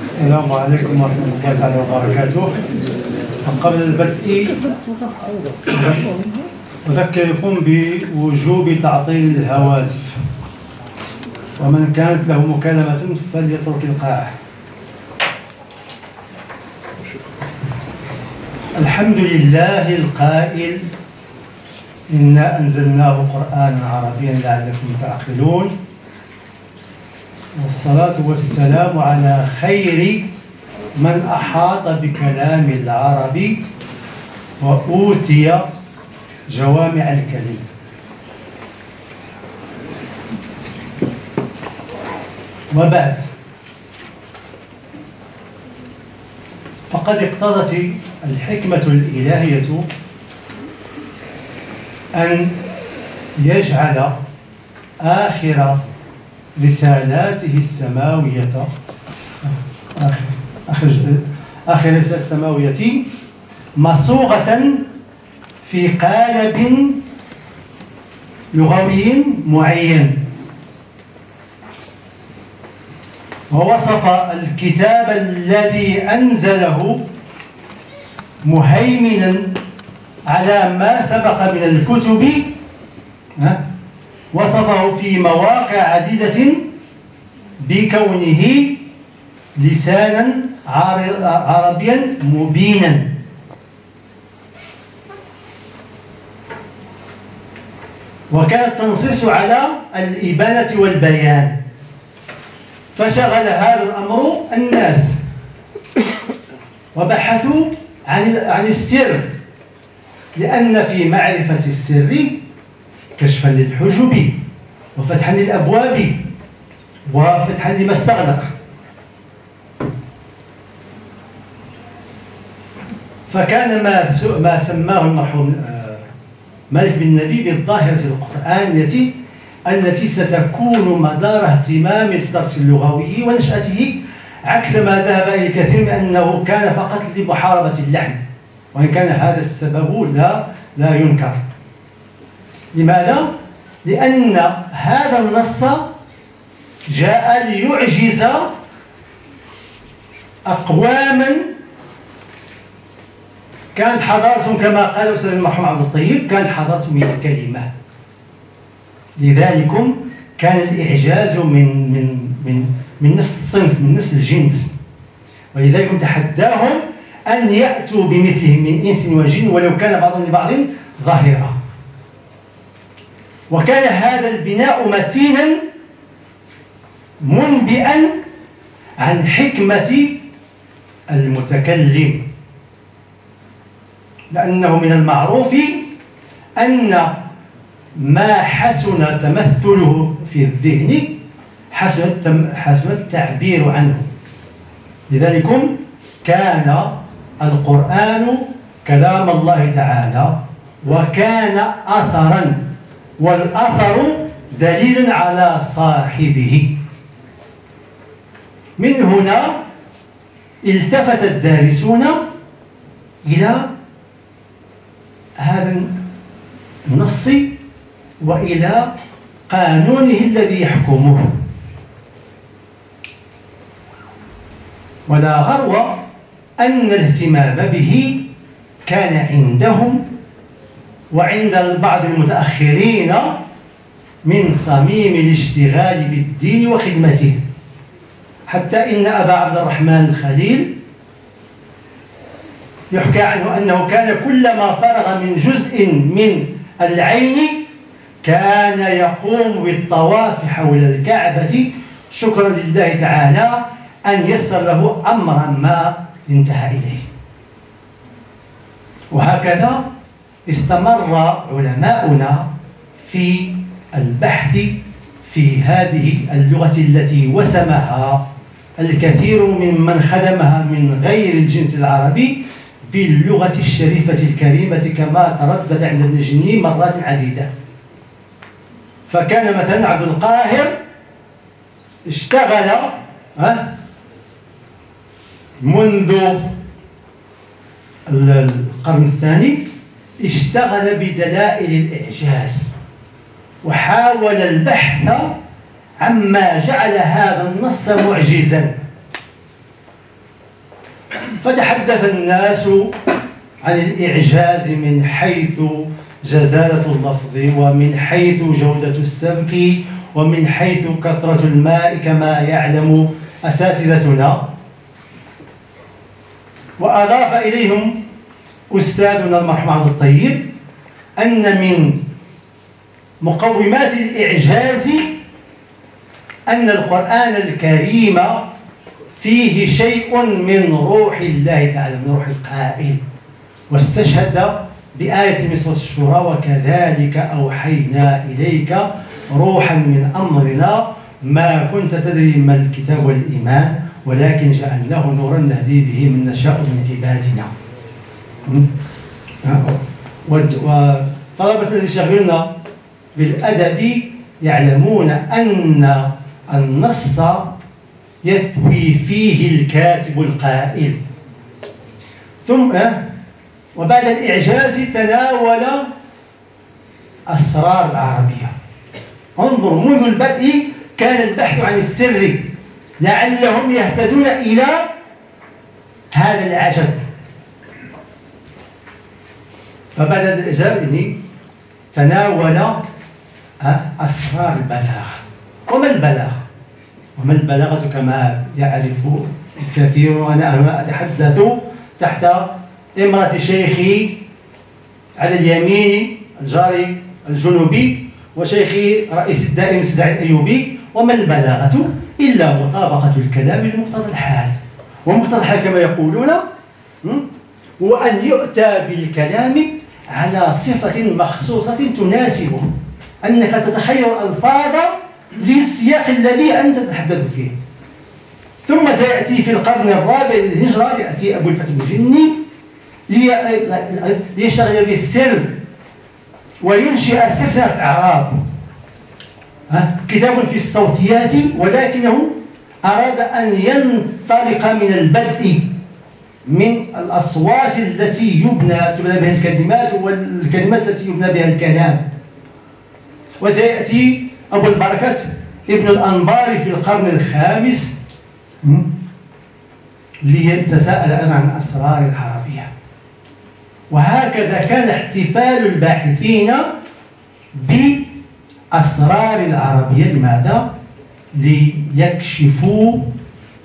السلام عليكم ورحمة الله تعالى وبركاته قبل البدء أذكركم بوجوب تعطيل الهواتف. ومن كانت له مكالمة فليترك القاعة الحمد لله القائل إنا أنزلناه قرآنا عربيا لعلكم تعقلون والصلاة والسلام على خير من أحاط بكلام العرب وأوتي جوامع الكلم وبعد فقد اقتضت الحكمة الإلهية أن يجعل آخر رسالاته السماوية. آخر آخر رسالة السماوية مصوغة في قالب لغوي معين. ووصف الكتاب الذي أنزله مهيمنا على ما سبق من الكتب وصفه في مواقع عديدة بكونه لسانا عربيا مبينا. وكان التنصيص على الإبانة والبيان. فشغل هذا الأمر الناس. وبحثوا عن عن السر. لأن في معرفة السر كشفا للحجب وفتحا للأبواب وفتحا لما استغلق فكان ما ما سماه المرحوم آه، مالك بن نبي بالظاهرة القرآنية التي ستكون مدار اهتمام الدرس اللغوي ونشأته عكس ما ذهب إليه كثير من أنه كان فقط لمحاربة اللحن وإن كان هذا السبب لا لا ينكر. لماذا؟ لأن هذا النص جاء ليعجز أقواما كانت حضارتهم كما قال الأستاذ المرحوم عبد الطيب كانت حضارتهم هي الكلمة. لذلك كان الإعجاز من من من من نفس الصنف من نفس الجنس. ولذلك تحداهم أن يأتوا بمثلهم من إنس وجن ولو كان بعضهم لبعض ظاهرا وكان هذا البناء متينا منبئا عن حكمة المتكلم. لأنه من المعروف أن ما حسن تمثله في الذهن حسن حسن التعبير عنه. لذلك كان القرآن كلام الله تعالى وكان أثرا والأثر دليل على صاحبه. من هنا التفت الدارسون إلى هذا النص وإلى قانونه الذي يحكمه. ولا غرو أن الاهتمام به كان عندهم وعند بعض المتأخرين من صميم الاشتغال بالدين وخدمته. حتى إن أبا عبد الرحمن الخليل يحكى عنه أنه كان كلما فرغ من جزء من العين كان يقوم بالطواف حول الكعبة. شكرا لله تعالى أن يسر له أمرا ما انتهى إليه. وهكذا استمر علماؤنا في البحث في هذه اللغة التي وسمها الكثير ممن خدمها من غير الجنس العربي باللغة الشريفة الكريمة كما تردد عند ابن جني مرات عديدة. فكان مثلا عبد القاهر اشتغل منذ القرن الثاني اشتغل بدلائل الإعجاز وحاول البحث عما جعل هذا النص معجزا. فتحدث الناس عن الإعجاز من حيث جزالة اللفظ ومن حيث جودة السمك ومن حيث كثرة الماء كما يعلم أساتذتنا. وأضاف إليهم أستاذنا المرحوم عبد الطيب أن من مقومات الإعجاز أن القرآن الكريم فيه شيء من روح الله تعالى من روح القائل. واستشهد بآية سورة الشورى وكذلك أوحينا إليك روحا من أمرنا ما كنت تدري ما الكتاب والإيمان ولكن جعلناه نورا نهدي به من نشاء من عبادنا. وطلبة الذين يشغلون بالأدب يعلمون أن النص يثوي فيه الكاتب القائل. ثم وبعد الإعجاز تناول أسرار العربية. انظر منذ البدء كان البحث عن السر لعلهم يهتدون إلى هذا العجب فبعد الإعجاز تناول أسرار البلاغة. وما البلاغة؟ وما البلاغة كما يعرف الكثير؟ وأنا أتحدث تحت امرأة شيخي على اليمين الجاري الجنوبي وشيخي رئيس الدائم السدع الأيوبي. وما البلاغة؟ إلا مطابقة الكلام لمقتضى الحال. ومقتضى الحال كما يقولون هو أن يؤتى بالكلام على صفة مخصوصة تناسبه أنك تتخير ألفاظ للسياق الذي أنت تتحدث فيه. ثم سيأتي في القرن الرابع للهجرة يأتي أبو الفتح الجني ليشتغل بالسر وينشئ سلسلة الأعراب. كتاب في الصوتيات ولكنه أراد أن ينطلق من البدء. من الأصوات التي يبنى تبنى بها الكلمات والكلمات التي يبنى بها الكلام. وسيأتي أبو البركات ابن الأنبار في القرن الخامس ليتساءل عن أسرار العربية. وهكذا كان احتفال الباحثين بأسرار العربية. لماذا؟ ليكشفوا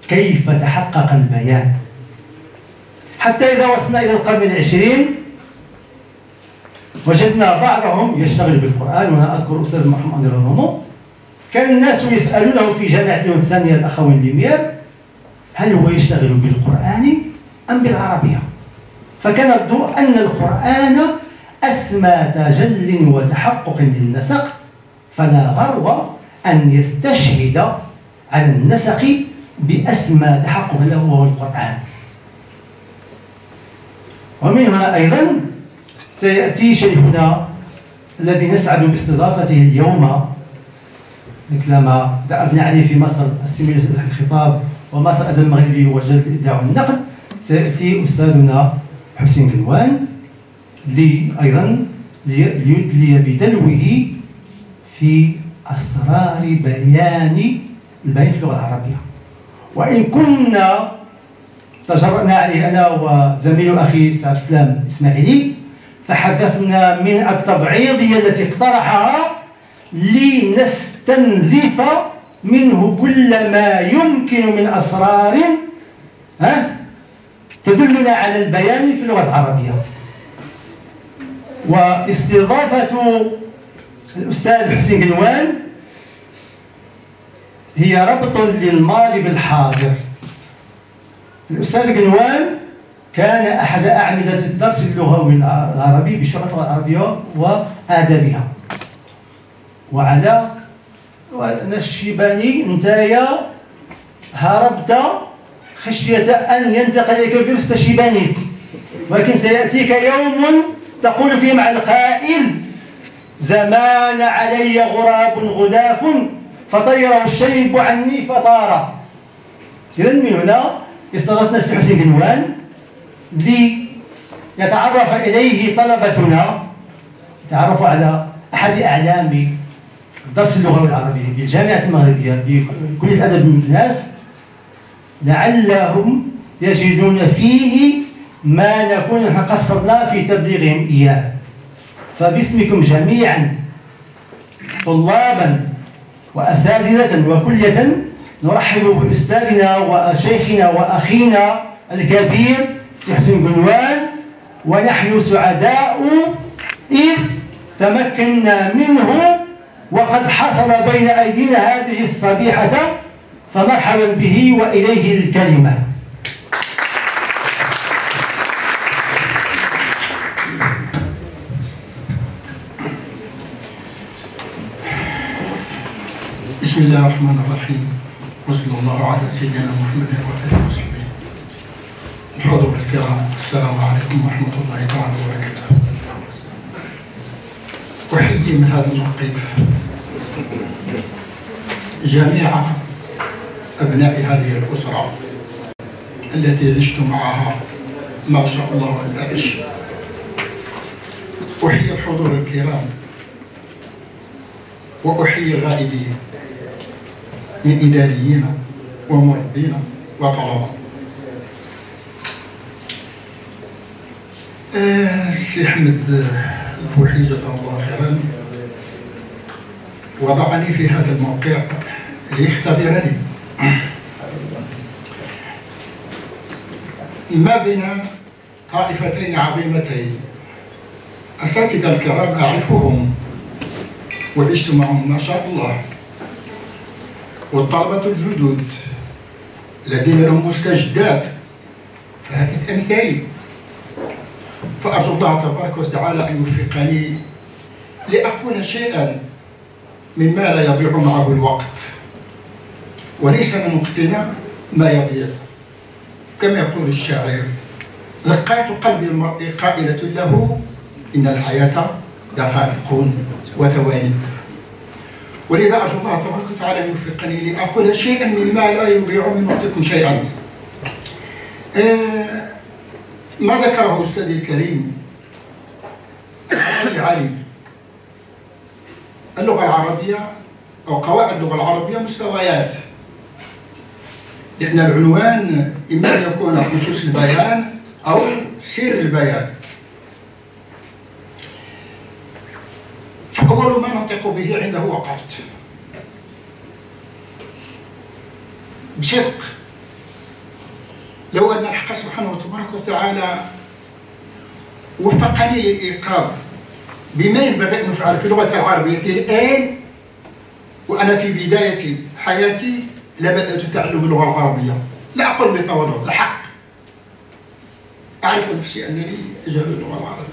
كيف تحقق البيان. حتى إذا وصلنا إلى القرن العشرين وجدنا بعضهم يشتغل بالقرآن. وأنا أذكر أستاذ محمد الرمو كان الناس يسألونه في جامعة الثانية الأخوين ليمير هل هو يشتغل بالقرآن أم بالعربية؟ فكان يبدو أن القرآن أسمى تجل وتحقق للنسق فلا غرو أن يستشهد على النسق بأسمى تحقق له وهو القرآن. ومن هنا أيضا سيأتي شيخنا الذي نسعد باستضافته اليوم. مثل ما دأبنا عليه في مصر السمية الخطاب ومصر الأدب المغربي وجلد الإبداع والنقد سيأتي أستاذنا حسين قلوان لي أيضا ليدلي بدلوه في أسرار بيان البيان في اللغة العربية. وإن كنا تجرأنا عليه أنا وزميل أخي سعد سلام إسماعيلي فحذفنا من التبعيضية التي اقترحها لنستنزف منه كل ما يمكن من أسرار ها؟ تدلنا على البيان في اللغة العربية. واستضافة الأستاذ حسين قنوان هي ربط للماضي بالحاضر. الأستاذ قنوان كان أحد أعمدة الدرس اللغوي العربي اللغة العربية وآدابها وعلى الشيباني انتايا هربت خشية أن ينتقل إليك الفيروس تشيبانيت ولكن سيأتيك يوم تقول فيه مع القائل زمان علي غراب غداف فطيره الشيب عني فطار إذا من هنا استضفنا السي حسين قنوان ليتعرف إليه طلبتنا يتعرفوا على أحد أعلام درس اللغة العربية في الجامعة المغربية في كلية الأدب من الناس لعلهم يجدون فيه ما نكون قصرنا في تبليغهم إياه. فباسمكم جميعا طلابا وأساتذة وكلية نرحب بأستاذنا وشيخنا وأخينا الكبير سي حسين قنوان ونحن سعداء إذ تمكنا منه وقد حصل بين أيدينا هذه الصبيحة فمرحبا به وإليه الكلمة. بسم الله الرحمن الرحيم. وصلى الله على سيدنا محمد وآله وصحبه. الحضور الكرام. السلام عليكم ورحمة الله تعالى وبركاته. أحيي من هذا الموقف جميع أبناء هذه الأسرة التي عشت معها ما شاء الله العيش أحيي الحضور الكرام وأحيي الغائبين من إداريين ومربين وطلبة السي أحمد الفوحي جزاه الله خيرا. وضعني في هذا الموقع ليختبرني. ما بين طائفتين عظيمتين؟ أساتذة الكرام أعرفهم وعشت معهم ما شاء الله. والطلبة الجدد الذين لهم مستجدات. فهذه أمثالي فأرجو الله تبارك وتعالى أن يوفقني لأقول شيئا مما لا يضيع معه الوقت. وليس من وقتنا ما يضيع. كما يقول الشاعر دقات قلب المرء قائلة له إن الحياة دقائق وثواني ولذا أرجو الله تبارك وتعالى أن يوفقني لأقول شيئا مما لا يضيع من وقتكم شيئا. آه ما ذكره أستاذي الكريم؟ علي علي. اللغة العربية أو قواعد اللغة العربية مستويات. لأن العنوان إما أن يكون خصوص البيان أو سر البيان. فأول ما ننطق به عنده وقفت. بصدق. لو أن الحق سبحانه وتبارك وتعالى وفقني للإيقاظ بما ينبغي أن نفعل في اللغة العربية الآن وأنا في بداية حياتي لبدأت تعلم اللغة العربية. لا أقول بتواضع الحق. أعرف نفسي أنني أجهل اللغة العربية.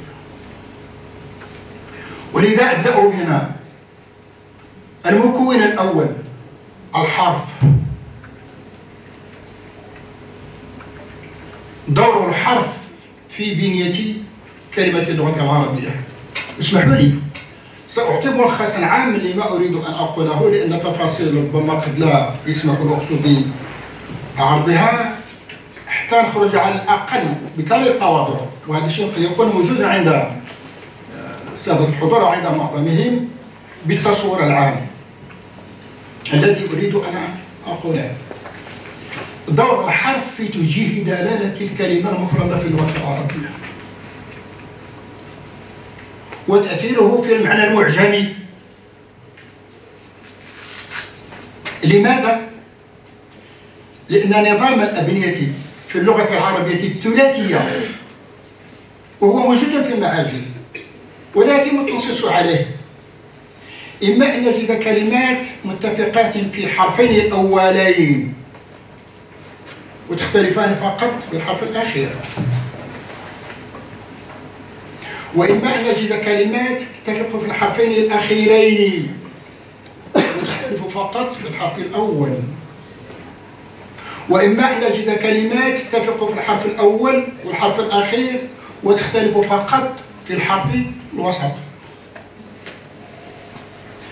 ولذا أبدأ بنا. المكون الأول الحرف. دور الحرف في بنية كلمة اللغة العربية. اسمحوا لي. سأعطي ملخصا عام لما أريد أن أقوله لأن تفاصيل ربما قد لا يسمح الوقت بعرضها حتى نخرج على الأقل بكامل التواضع وهذا الشيء قد يكون موجودا عند السادة الحضور وعند معظمهم بالتصور العام. الذي أريد أن أقوله دور الحرف في توجيه دلالة الكلمة المفردة في اللغة العربية. وتأثيره في المعنى المعجمي لماذا؟ لأن نظام الأبنية في اللغة العربية الثلاثية وهو موجود في المعاجم. ولا يتم التنصيص عليه. إما أن نجد كلمات متفقات في الحرفين الأولين. وتختلفان فقط في الحرف الأخير. وإما أن نجد كلمات تتفق في الحرفين الأخيرين. وتختلف فقط في الحرف الأول. وإما أن نجد كلمات تتفق في الحرف الأول والحرف الأخير وتختلف فقط في الحرف الوسط.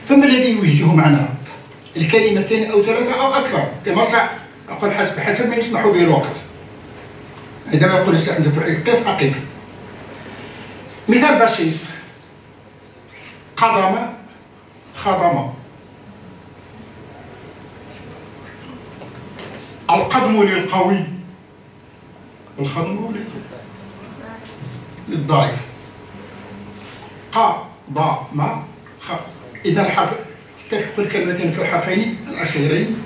فما الذي يوجه معنا؟ الكلمتين أو ثلاثة أو أكثر. كمصع أقول حسب حسب ما يسمح به الوقت. عندما يقول الانسان قف أقف؟ مثال بسيط. قدم خضم. القدم للقوي. الخضم للضعيف. قا ضاء ما خ. إذا الحرف تتفق الكلمتين في الحرفين الأخيرين.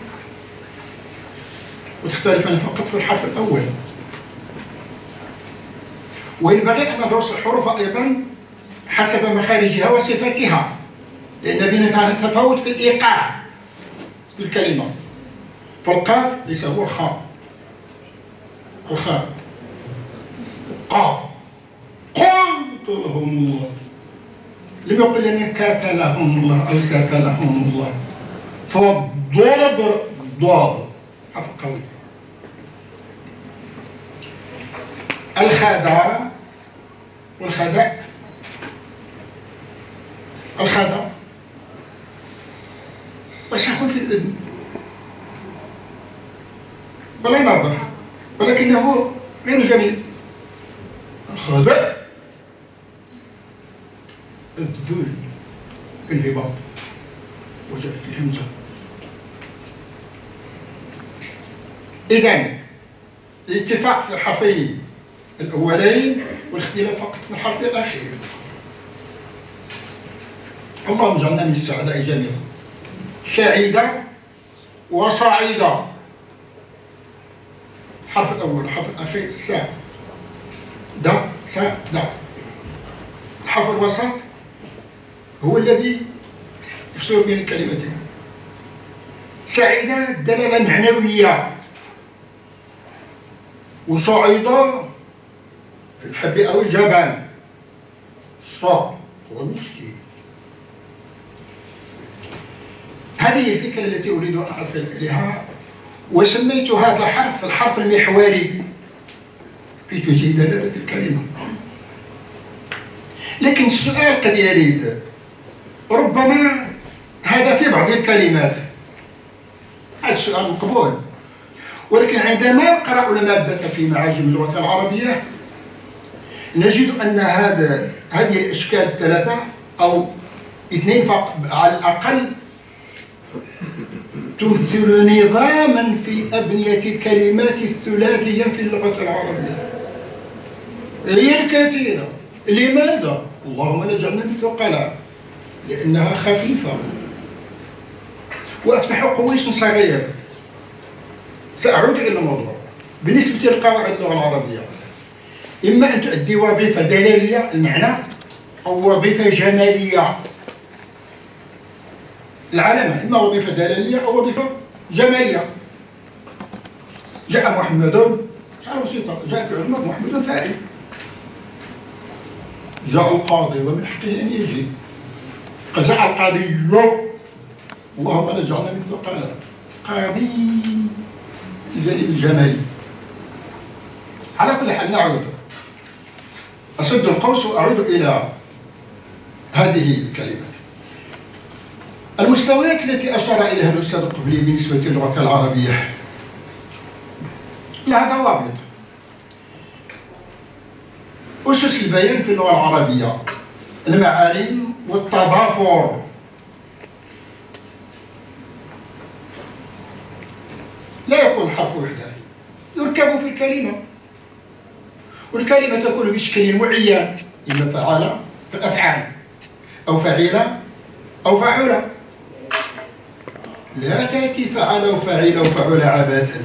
وتختلفان فقط في الحرف الأول. وينبغي أن ندرس الحروف أيضا حسب مخارجها وصفاتها لأن بينها تفاوت في الإيقاع في الكلمة. فالقاف ليس هو الخاء الخاء قاف. قلت لهم الله. لم يقل لنا كاتلهم الله أو ساتلهم الله. فالضرب ضاد حرف قوي. الخدع والخدع. الخدع وشاق في الأذن. ولا نرضى ولكنه غير جميل. الخدع الذل الهباط وجاءت الهمزة إذا الاتفاق في الحرفين الأولين والاختلاف فقط في الحرف الأخير. اللهم اجعلنا من السعداء جميعا. سعيدة وصعيدة الحرف الأول الحرف الأخير سا. دا سا دا. الحرف الوسط هو الذي يفصل بين الكلمتين. سعيدة دلالة معنوية. وصعيدة في الحب أو الجبل الصاد هو المسجد هذه الفكرة التي أريد أن أصل إليها. وسميت هذا الحرف الحرف المحوري. في توجيه دلالة الكلمة. لكن السؤال قد يريد ربما هذا في بعض الكلمات. هذا السؤال مقبول. ولكن عندما نقرأ المادة في معاجم اللغة العربية نجد أن هذا هذه الأشكال الثلاثة أو اثنين فقط على الأقل تمثل نظاما في أبنية الكلمات الثلاثية في اللغة العربية. هي الكثيرة لماذا؟ اللهم لا جعلنا من ثقلاء لأنها خفيفة. وأفتح قويس صغير. سأعود إلى الموضوع. بالنسبة لقواعد اللغة العربية إما أن تؤدي وظيفة دلالية المعنى أو وظيفة جمالية. العلامة إما وظيفة دلالية أو وظيفة جمالية. جاء محمد مسألة بسيطة جاء في علماء محمد فاعل. جاء القاضي ومن حقه أن يجي. جاء القاضي اللهم لا جعلنا من قال قاضي الجانب الجمالي. على كل حال نعود. أسد القوس وأعود إلى هذه الكلمات المستويات التي أشار إليها الأستاذ القبلي بالنسبة للغة العربية. لها ضوابط أسس البيان في اللغة العربية. المعالم والتضافر لا يكون الحرف وحده. يركب في الكلمة. والكلمة تكون بشكل معين إما فعل في الأفعال أو فعيلة أو فعولة لا تأتي فعل وفعل وفعل عبثا.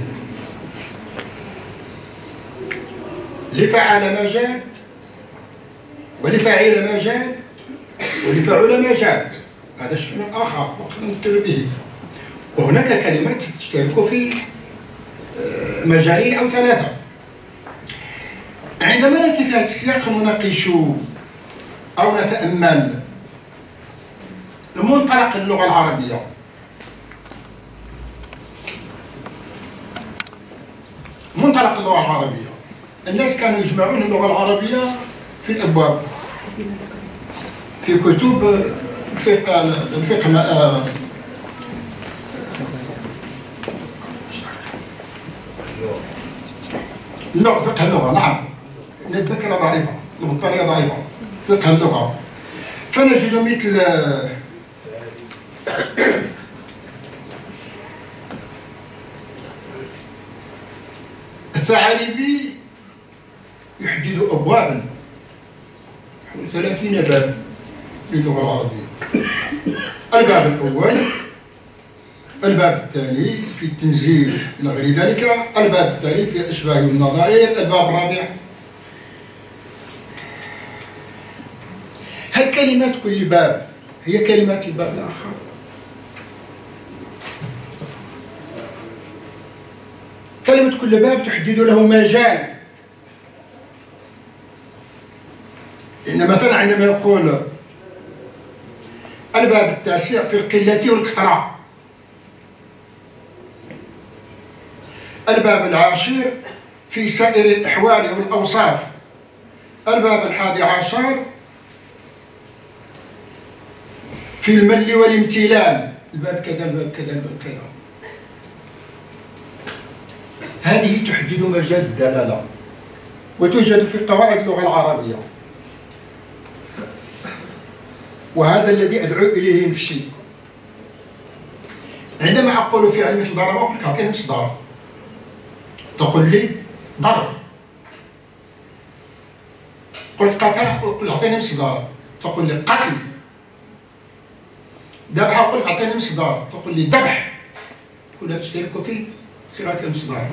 لفعل مجال ولفعل مجال ولفعل مجال هذا شكل آخر وقد نذكر به وهناك كلمات تشترك في آه، مجالين أو ثلاثة. عندما نأتي في هذا السياق نناقش أو نتأمل منطلق اللغة العربية. منطلق اللغة العربية. الناس كانوا يجمعون اللغة العربية في الأبواب. في كتب الفقه الفقه اللغة فقه اللغة نعم. الذاكرة ضعيفة البطارية ضعيفة فقه اللغة. فنجد مثل الثعالبي يحدد أبوابا حول ثلاثين باب للغة العربية. الباب الأول الباب الثاني في التنزيل إلى غير ذلك الباب الثالث في الأشباه والنظائر الباب الرابع. هل كلمات كل باب هي كلمات الباب الآخر؟ كلمة كل باب تحدد له مجال. إن مثلا عندما يقول الباب التاسع في القلة والكثرة. الباب العاشر في سائر الأحوال والأوصاف. الباب الحادي عشر في المل والامتلال. الباب كذا الباب كذا الباب كذا. هذه تحدد مجال الدلالة وتوجد في قواعد اللغة العربية. وهذا الذي أدعو إليه نفسي. عندما أقول في علم الضرب أقول لك أعطيني مصدر. تقول لي ضرب قلت قتل قل أعطيني مصدر. تقول لي قتل. ذبح أقول لك أعطيني مصدر. تقول لي ذبح. كلها تشترك في صيغة المصدر.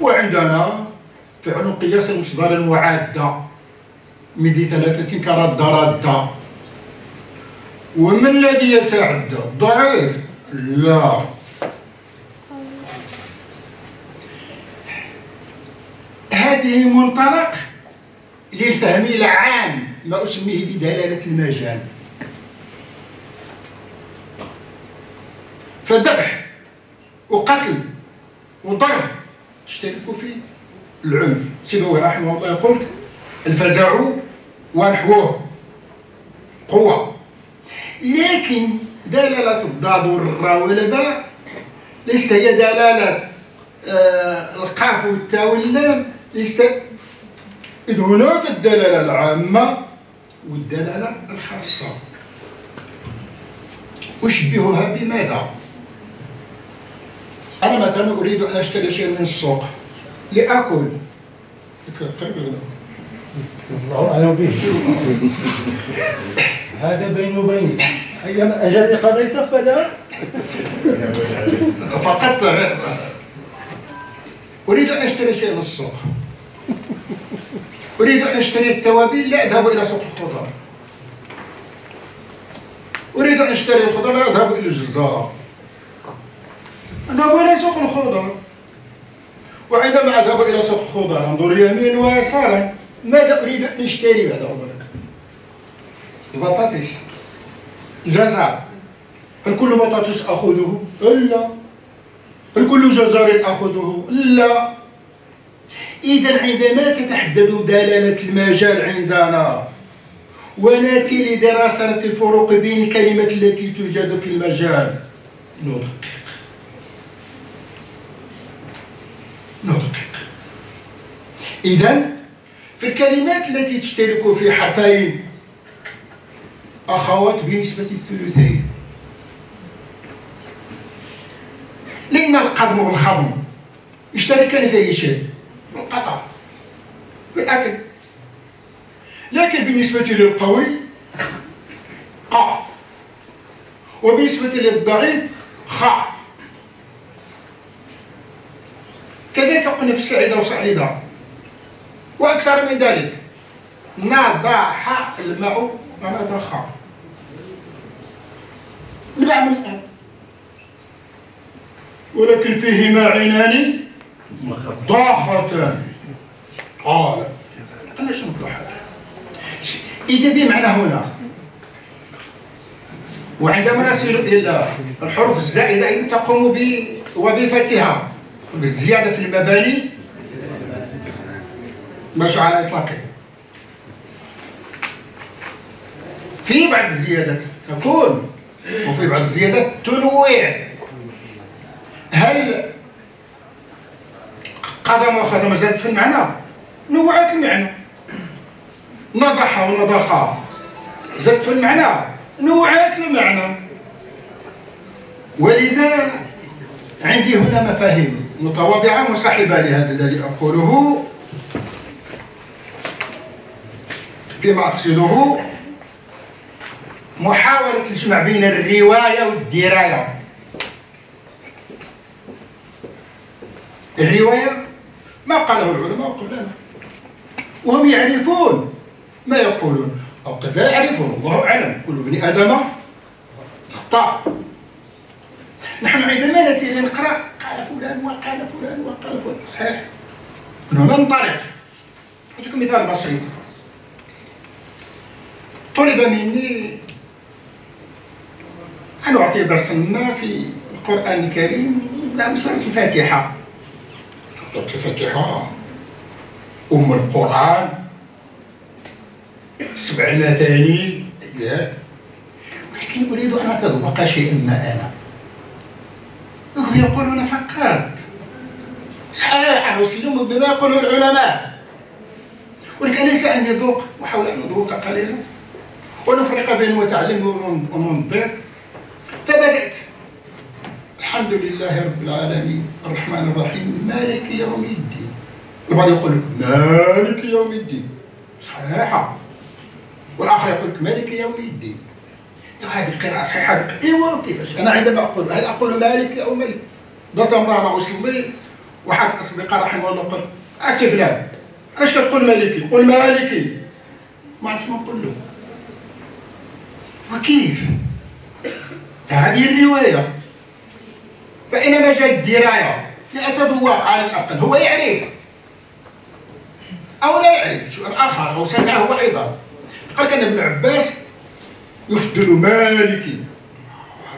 وعندنا في علوم قياس المصدر المعادة. من ثلاثة كرد رد ومن الذي يتعدى؟ ضعيف. لا. هذه منطلق للفهم العام ما أسميه بدلالة المجال. فذبح وقتل وضرب تشترك في العنف. سيبوي رحمه الله يقول الفزع ونحوه قوة. لكن دلالة الضاد والراء والباء ليست هي دلالة آه القاف والتاء واللام ليست إذ هناك الدلالة العامة والدلالة الخاصة. أشبهها بماذا؟ أنا مثلا أريد أن أشتري شيء من السوق. الله أعلم به. هذا بيني وبينك. أيام أجل قضيت فلا. فقط أريد أن أشتري شيء من السوق. أريد أن أشتري التوابل لا أذهب إلى سوق الخضار. أريد أن أشتري الخضار لا أذهب إلى الجزارة. أذهب إلى سوق الخضار. وعندما أذهب إلى سوق الخضار أنظر يمين ويسارا ماذا أريد أن أشتري بعد أولا؟ البطاطس. جزر هل كل بطاطس أخذه؟ لا. هل كل جزر أخذه؟ لا. إذا عندما تتحدد دلالة المجال عندنا ونأتي لدراسة الفروق بين الكلمات التي توجد في المجال. ندقق ندقق إذا في الكلمات التي تشترك في حرفين أخوات بنسبة الثلثين. لأن القدم والخضم يشتركان في أي شيء؟ القطع في الأكل لكن بالنسبة للقوي قا وبالنسبة للضعيف خا كذلك قلنا في سعيدة وسعيدة وأكثر من ذلك نضح الماء نعمل الآن. ولكن فيهما عينان ضاختان قال. قال شنو الضحك إذا بمعنى هنا. وعندما نصل إلى الحروف الزائدة إذا تقوم بوظيفتها. بالزيادة في المباني. مش على إطلاقه في بعض الزيادات تكون. وفي بعض الزيادات تنويع هل قدم وخدم زادت في المعنى؟ نوعت المعنى. نضح ونضخ. زادت في المعنى. نوعات المعنى. ولذا عندي هنا مفاهيم متواضعا وصاحبا لهذا الذي أقوله. فيما أقصده. محاولة الجمع بين الرواية والدراية. الرواية ما قاله العلماء قبلنا وهم يعرفون ما يقولون. أو قد لا يعرفون الله أعلم. كل ابن آدم خطأ نحن عندما نأتي لنقرأ قال فلان وقال فلان وقال فلان. صحيح. هنا ننطلق أعطيكم مثال بسيط. طلب مني أن أعطي درسا ما في القرآن الكريم لا سورة الفاتحة. سورة الفاتحة. أم القرآن. سبع المثاني ولكن أريد أن أتذوق شيئا ما أنا. وهم يقولون فقط. صحيح أنا أسلم بما يقوله العلماء. ولكن أليس أن يذوق وحاول أن أذوق قليلا. ونفرق بين المتعلم والمنطق فبدأت. الحمد لله رب العالمين. الرحمن الرحيم. مالك يوم الدين. البعض يقول لك مالك يوم الدين. صحيحة والآخر يقول لك مالك يوم الدين. هذه القراءة صحيحة ايوا كيفاش أنا عندما أقول هل أقول مالك أو ملك ذات امرأة أنا أصلي واحد الأصدقاء رحمه الله قال أسف لا. علاش كتقول مالكي قول مالكي ما عرفت ما نقول له. وكيف؟ هذه الرواية. فإنما جاء الدراية لأتذوق على الأقل هو يعرف. أو لا يعرف شيء آخر أو سمعه هو أيضا. قال كان ابن عباس يفضل مالكي.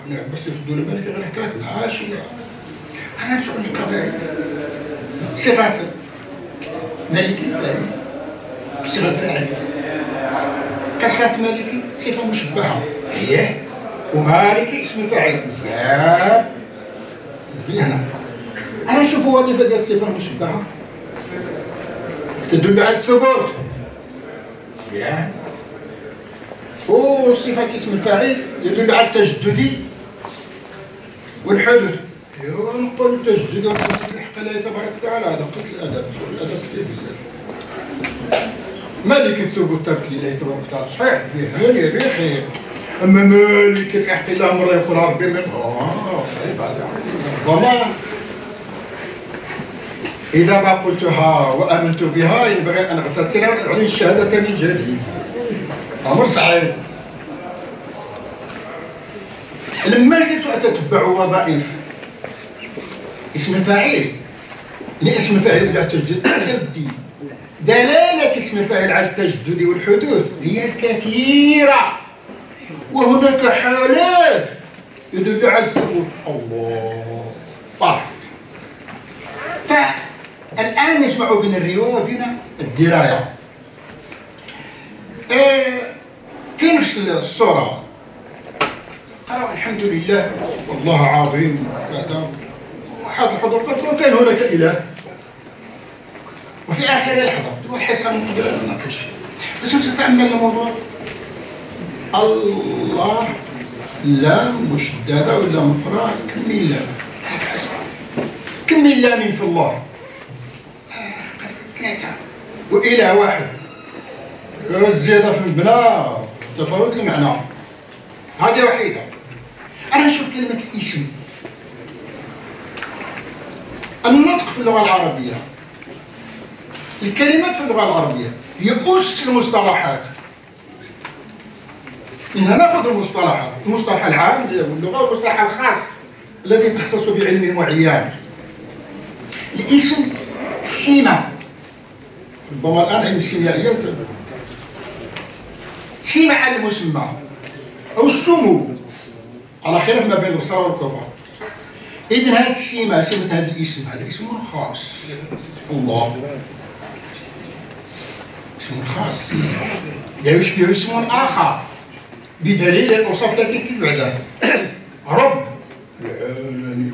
ابن عباس يفضل مالكي غير هكاك ماشي أنا نرجع للقواعد صفات مالكي؟ صفة فاعل. كسرة مالكي صفة مشبهة. إيه؟ ومالكي اسم فاعل. مزيان مزيانة أنا نشوف وظيفة ديال الصفة المشبهة تدل على الثبوت. مزيان وصفة اسم الفاعل يدل على التجدد والحدث. ايوا نقول التجدد حق الله تبارك وتعالى هذا قتل الأدب الأدب كثير بزاف مالك الثبوت ثابت لله تبارك وتعالى. صحيح فيه هاني بخير. أما مالك حق الله مرة يقول ربي من آه صحيح هذا ضمان إذا ما قلتها وآمنت بها ينبغي أن أغتسلها وأعلن الشهادة من جديد. أمر صعب. لما زلت أتتبع وظائف اسم الفاعل يعني اسم الفاعل لا تجدد دلالة اسم الفاعل على التجدد والحدوث هي الكثيرة. وهناك حالات يدل على الثبوت الله. طرح فالآن نجمع بين الرواية وبين الدراية. آه، في نفس الصورة. قال الحمد لله والله عظيم. وحد الحضور قلت وكان هناك إله. وفي آخر لحظة تقول حصة نقدر نناقش بس تتأمل الموضوع. الله لا مشددة ولا مفرغ كم من لام كم من لام في الله ثلاثة. وإله واحد. الزيادة في المبنى تفاوت المعنى. هذه وحيدة. أنا نشوف كلمة الاسم. النطق في اللغة العربية. الكلمات في اللغة العربية. هي أس المصطلحات. منها نأخذ المصطلحات المصطلح العام واللغة والمصطلح الخاص الذي تخصص بعلم معين الاسم سمة ربما الآن علم السيميائيات سمة على المسمى. أو السمو على خلاف ما بين البصرة والكفر إذن هذه السمة سمة هذا الاسم هذا اسم خاص. الله. اسم خاص. لا يشبه اسم آخر. بدليل الأوصاف التي تبعده رب. العالمين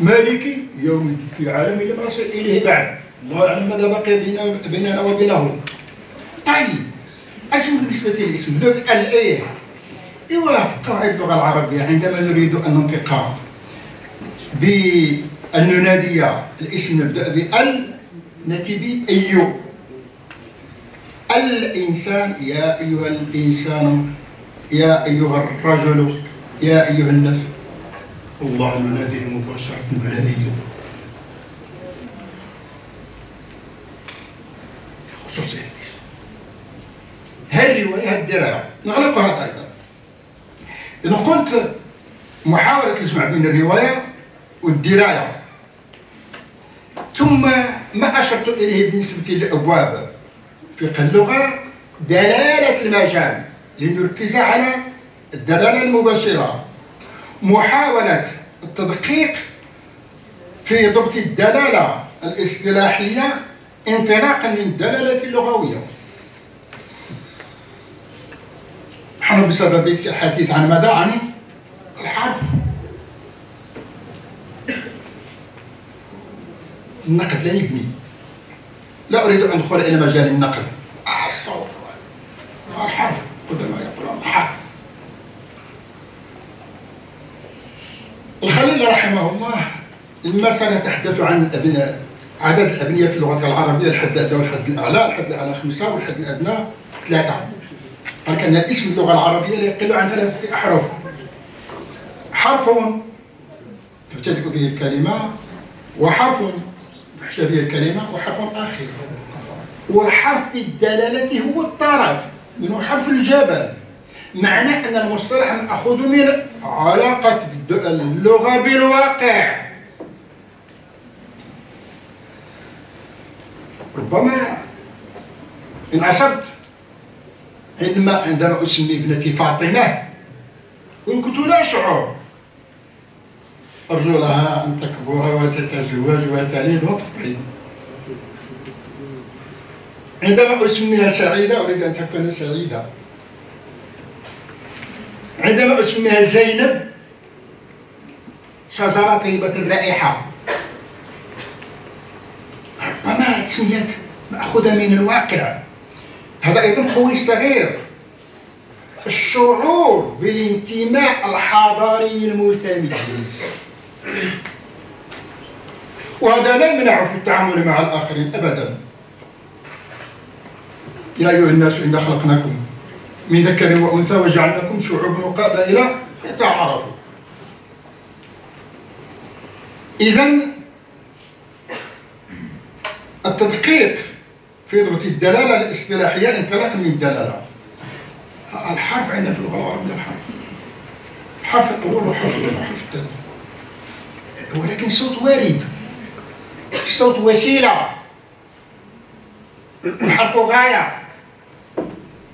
مالكي يوم في عالم لم نصل إليه بعد. الله أعلم ماذا بقي بيننا وبينه. طيب أش بالنسبة للاسم؟ الإية. يوافق قواعد اللغة العربية عندما نريد أن ننطق. بأن ننادي الاسم يبدأ بأل نأتي بأيو. الإنسان يا أيها الإنسان يا أيها الرجل يا أيها الناس. الله يناديه مباشرة بالذي خصوصية هالرواية الدراية نغلقها أيضا. إن قلت محاولة الجمع بين الرواية والدراية ثم ما أشرت إليه بالنسبة للأبواب فقه اللغة دلالة المجال لنركز على الدلالة المباشرة. محاولة التدقيق في ضبط الدلالة الاصطلاحية انطلاقا من الدلالة اللغوية. نحن بسبب الحديث عن ماذا عن الحرف. النقد لا يبني. لا أريد أن أدخل إلى مجال النقد. الصوت. الحرف قدما يقول الحرف الخليل رحمه الله لما سنتحدث عن أبناء عدد الأبنية في اللغة العربية الحد الأدنى والحد الأعلى الحد الأعلى خمسة والحد الأدنى ثلاثة. قال كان اسم اللغة العربية لا يقل عن ثلاثة أحرف. حرف تبتدئ به الكلمة وحرف تحشى به الكلمة وحرف آخر. والحرف في الدلالة هو الطرف منه حرف الجبل. معنى أن المصطلح مأخوذ من علاقة اللغة بالواقع. ربما إن أصبت عندما عندما أسمي ابنتي فاطمة وإن كنت لا أشعر أرجو لها أن تكبر وتتزوج وتلد وتطيب عندما أسميها سعيدة أريد أن تكون سعيدة. عندما أسميها زينب شجرة طيبة الرائحة ربما تسميات مأخوذة من الواقع. هذا أيضا قوي صغير. الشعور بالانتماء الحضاري المتميز. وهذا لا يمنع في التعامل مع الآخرين أبدا. يا أيها الناس إنا خلقناكم من ذكر وأنثى وجعلناكم شعوبا وقبائل لتعارفوا. إذا التدقيق في ضبط الدلالة الاصطلاحية انطلاقا من الدلالة الحرف عندنا في اللغة العربية الحرف؟ الحرف الأول والحرف الثاني والحرف الثالث ولكن الصوت وارد. الصوت وسيلة. والحرف غاية.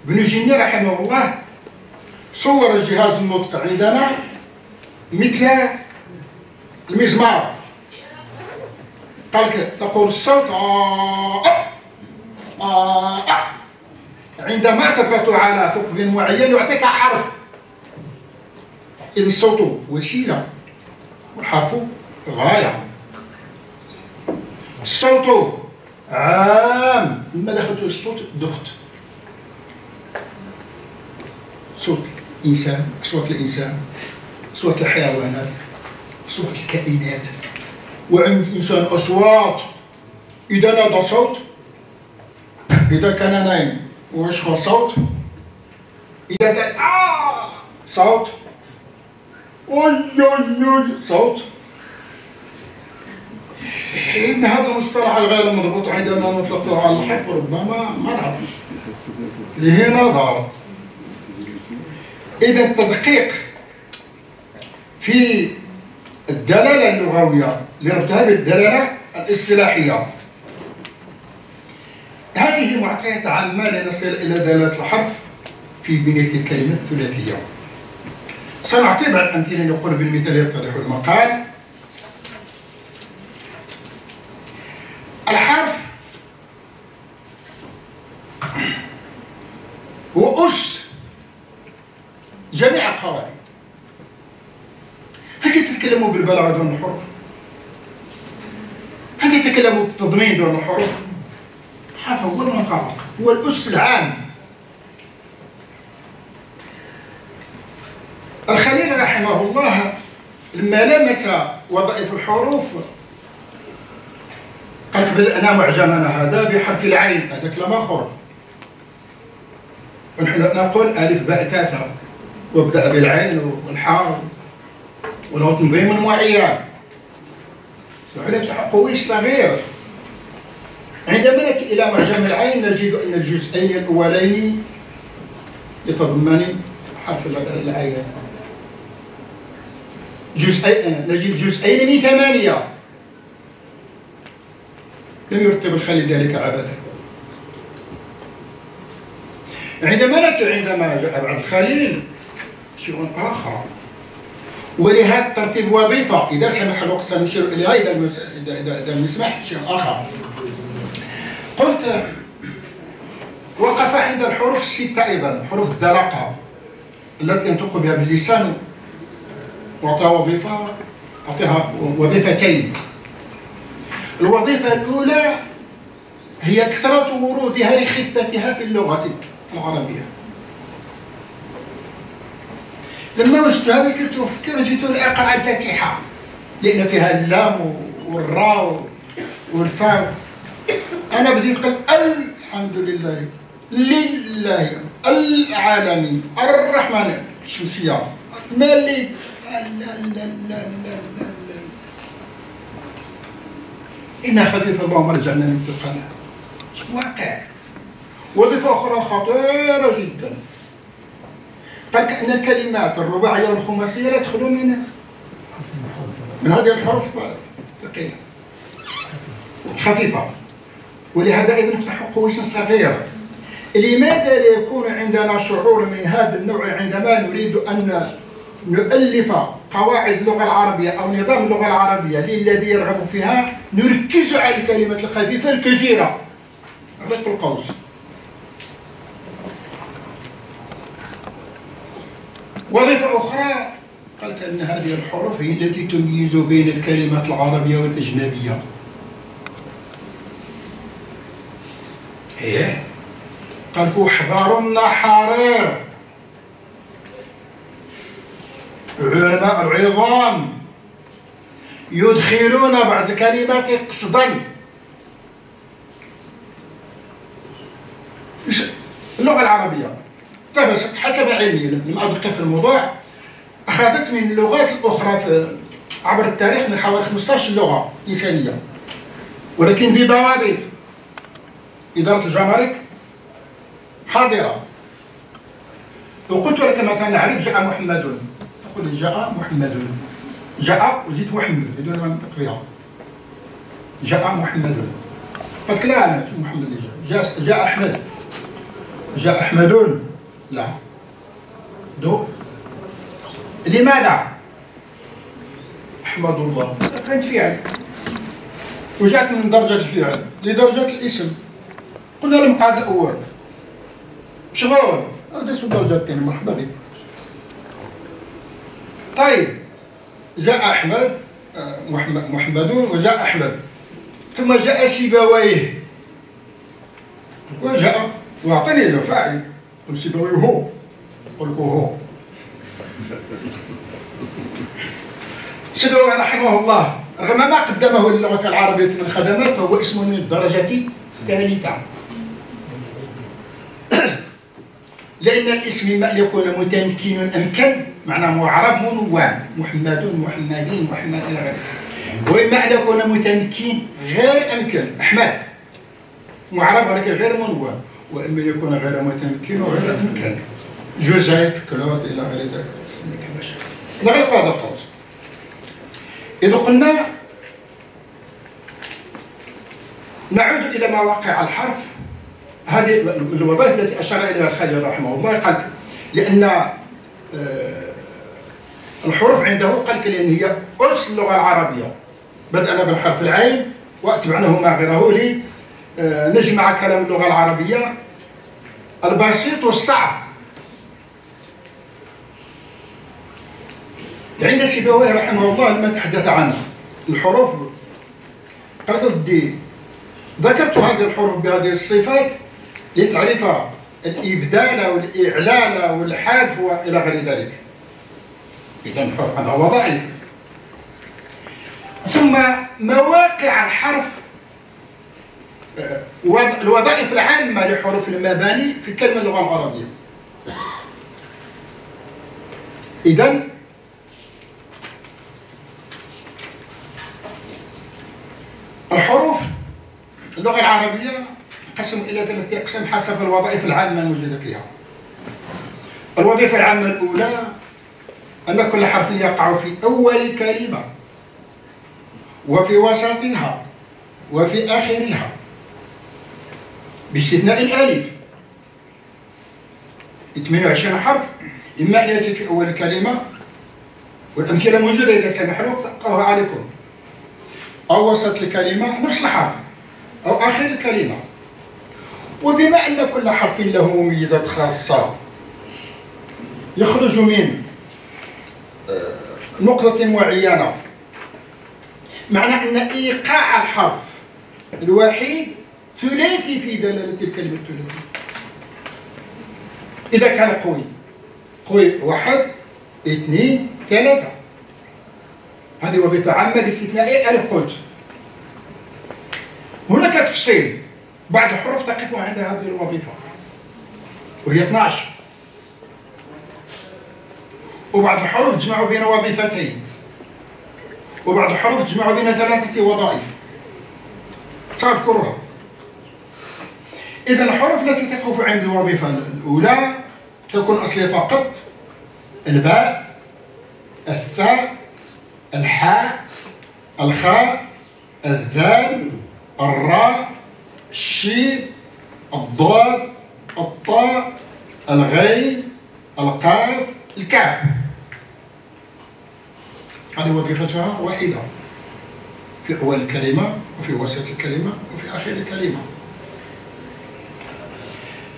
ابن جني رحمه الله صور جهاز النطق عندنا مثل المزمار. قال تقول الصوت آه آه آه. عندما تضغط على ثقب معين يعطيك حرف. إذا الصوت وسيلة والحرف غاية. الصوت عام. لما دخلت الصوت؟ دخت. صوت الإنسان أصوات الإنسان أصوات الحيوانات أصوات الكائنات. وعند الإنسان أصوات. إذا نادى صوت إذا كان نايم ويشخر صوت؟ إذا كان آه! صوت. صوت. إن هذا المصطلح الغير مضبوط عندما نطلقه على الحرف ربما ما نعرف له نظر. إذا التدقيق في الدلالة اللغوية لربطها بالدلالة الاصطلاحية. هذه معطيات عامة لنصل إلى دلالة الحرف في بنية الكلمة الثلاثية. سنعطي بعض الأمثلة نقول بالمثال يتضح المقال. الحرف هو أس جميع القواعد. هل تتكلموا بالبلاغة دون الحروف؟ هل تتكلموا بالتضمين دون الحروف؟ الحرف هو المنطلق هو الأس العام. الخليل رحمه الله لما لمس وظائف الحروف قال انا معجمنا هذا بحرف العين. هذا كلام اخر ونحن نقول ألف باء تاتا وابدأ بالعين والحاء وله تنظيم معين نفتح قويش صغير. عندما نأتي إلى معجم العين نجد أن الجزئين الأولين يتضمن حرف العين. جزئين نجد جزئين من ثمانية. لم يرتب الخليل ذلك أبدا. عندما نأتي عندما جاء بعد الخليل شيء آخر. ولهذا ترتيب وظيفة إذا سمح الوقت سنشير إليها إذا إذا إذا نسمح شيء آخر. قلت وقف عند الحروف الستة أيضا حروف الدلقة التي ينطق بها باللسان. وأعطيها وظيفة أعطيها وظيفتين. الوظيفة الأولى هي كثرة ورودها لخفتها في اللغة العربية. لما وجدت هذا صرت أفكر جيت أقرأ الفاتحة. لأن فيها اللام والراء والفاء. أنا بديت قل الحمد لله لله العالمين الرحمن الشمسية. مالك لا لا لا لا لا لا إنها خفيفة اللهم رجعنا من واقع. وظيفة أخرى خطيرة جدا. قال كأن الكلمات الرباعية والخماسية لا يدخلون من من هذه الحروف. الثقيلة خفيفة. ولهذا أيضا نفتح قويس صغيرة. لماذا لا يكون عندنا شعور من هذا النوع عندما نريد أن نؤلف قواعد اللغة العربية أو نظام اللغة العربية للذي يرغب فيها؟ نركز على الكلمات الخفيفة الكثيرة. غلق القوس. وظيفة أخرى قال كأن هذه الحروف هي التي تميز بين الكلمات العربية والأجنبية. إيه؟ قال احذرن حرير علماء العظام يدخلون بعض الكلمات قصدا. اللغة العربية. طيب حسب علمي. لم أدقق في الموضوع أخذت من اللغات الأخرى في عبر التاريخ من حوالي 15 لغة إنسانية. ولكن بضوابط إدارة الجمارك حاضرة. وقلت لك مثلا نعرف جاء محمد. تقول جاء محمد. جاء وزيد محمد بدون ما بها جاء محمد. قلت لا أنا محمد اللي جاء, جاء أحمد. جاء أحمد. لا. دو. لماذا؟ أحمد الله. كانت فعل. وجاءت من درجة الفعل. لدرجة الاسم. قلنا المقعد الأول. هذا اسم الدرجة الثانية مرحبا بك. طيب. جاء أحمد. آه، محمد محمد وجاء أحمد. ثم جاء سيبويه. وجاء واعطني فاعل. قل سيبويه هو قل هو سيبويه رحمه الله رغم ما قدمه للغة العربية من خدمات فهو اسم من الدرجة الثالثة لأن الاسم أن يكون متمكن أمكن معناه معرب منوان محمد محمدين محمد غيره وإما أن يكون متمكن غير أمكن أحمد معرب ولكن غير منوان وإما يكون غير متمكن وغير أمكن. جوزيف كلود إلى غير ذلك نغلق هذا القوس. إذا قلنا نعود إلى مواقع الحرف هذه من الوظائف التي أشار إليها الخليل رحمه الله. قال لأن آه، الحروف عنده قال لأن هي أس اللغة العربية. بدأنا بالحرف العين وأتبعناه ما غيره لي. نجمع كلام اللغة العربية. البسيط والصعب. عند سيبويه رحمه الله لما تحدث عنه. الحروف قال ودي ذكرت هذه الحروف بهذه الصفات لتعرف الإبدال والإعلال والحذف وإلى غير ذلك. إذا هذا وظائف. ثم مواقع الحرف الوظائف العامة لحروف المباني في كلمة اللغة العربية. إذا الحروف اللغة العربية تنقسم إلى ثلاثة أقسام حسب الوظائف العامة الموجودة فيها. الوظيفة العامة الأولى أن كل حرف يقع في أول كلمة وفي وسطها وفي آخرها. باستثناء الألف. 28 حرف. إما أن يأتي في أول كلمة والأمثلة موجودة إذا سمح له أقرأها عليكم. أو وسط الكلمة نفس الحرف. أو آخر الكلمة. وبما أن كل حرف له مميزات خاصة. يخرج من آه، نقطة معينة. معنى أن إيقاع الحرف الوحيد ثلاثي في دلالة الكلمة الثلاثية. إذا كان قوي. قوي واحد اثنين ثلاثة. هذه وظيفة عامة باستثناء ألف قلت هناك تفصيل بعض الحروف تقف عند هذه الوظيفة. وهي 12 وبعض الحروف تجمع بين وظيفتين. وبعض الحروف تجمع بين ثلاثة وظائف. سأذكرها. إذا الحروف التي تقف عند الوظيفة الأولى تكون أصلية فقط. الباء الثاء الحاء الخاء الذال الراء الشين الضاد الطاء الغين القاف الكاف. هذه وظيفتها واحدة في أول الكلمة وفي وسط الكلمة وفي آخر الكلمة.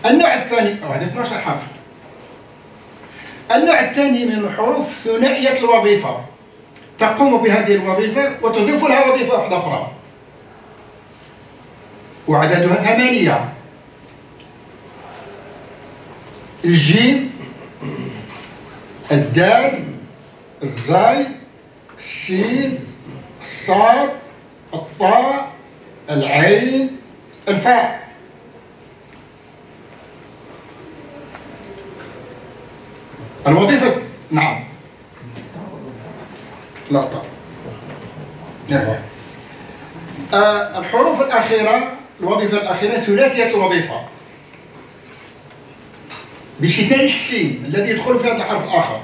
النوع الثاني أو هذه 12 حرف النوع الثاني من الحروف ثنائية الوظيفة. تقوم بهذه الوظيفة وتضيف لها وظيفة واحدة أخرى. وعددها ثمانية. الجيم الدال الزاي السين الصاد الطاء العين الفاء. الوظيفة نعم. لا طبعا. نعم. آه الحروف الأخيرة الوظيفة الأخيرة ثلاثية الوظيفة. باستثناء السين الذي يدخل في هذا الحرف الآخر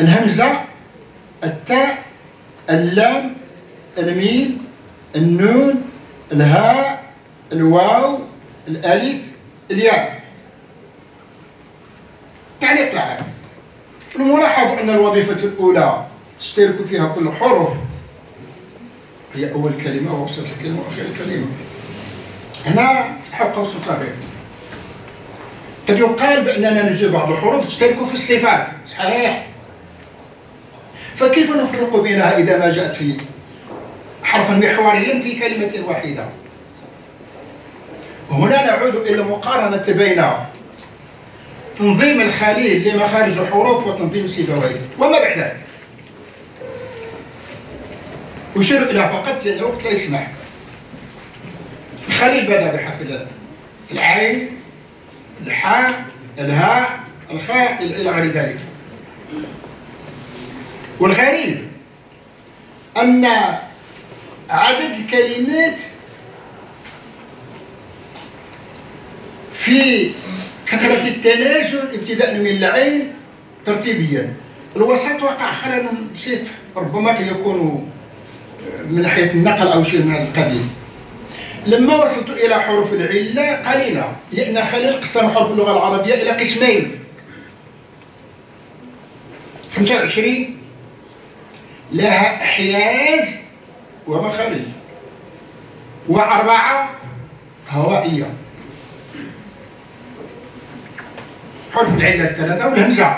الهمزة التاء اللام الميم النون الهاء الواو الألف الياء. تعليق العام الملاحظ أن الوظيفة الأولى تشترك فيها كل حروف. هي أول كلمة ووسط الكلمة وآخر الكلمة. هنا فتح قوس صغير. قد يقال بأننا نجد بعض الحروف تشترك في الصفات. صحيح. فكيف نفرق بينها إذا ما جاءت في حرفا محوريا في كلمة واحدة؟ وهنا نعود إلى مقارنة بين تنظيم الخليل لمخارج الحروف وتنظيم سيبويه. وما بعد ذلك؟ أشير إلى فقط لأن الوقت لا يسمح. الخليل بدأ بحرف العين الحاء الهاء الخاء إلى غير ذلك. والغريب أن عدد الكلمات في كثرة التناجر ابتداء من العين ترتيبيا. الوسط وقع خلل نسيت ربما يكون من ناحية النقل أو شيء من هذا القبيل. لما وصلت إلى حروف العلة قليلة لأن خليل قسم حروف اللغة العربية إلى قسمين. 25 لها إحياز ومخارج. وأربعة هوائية. حرف العلة الثلاثة والهمزة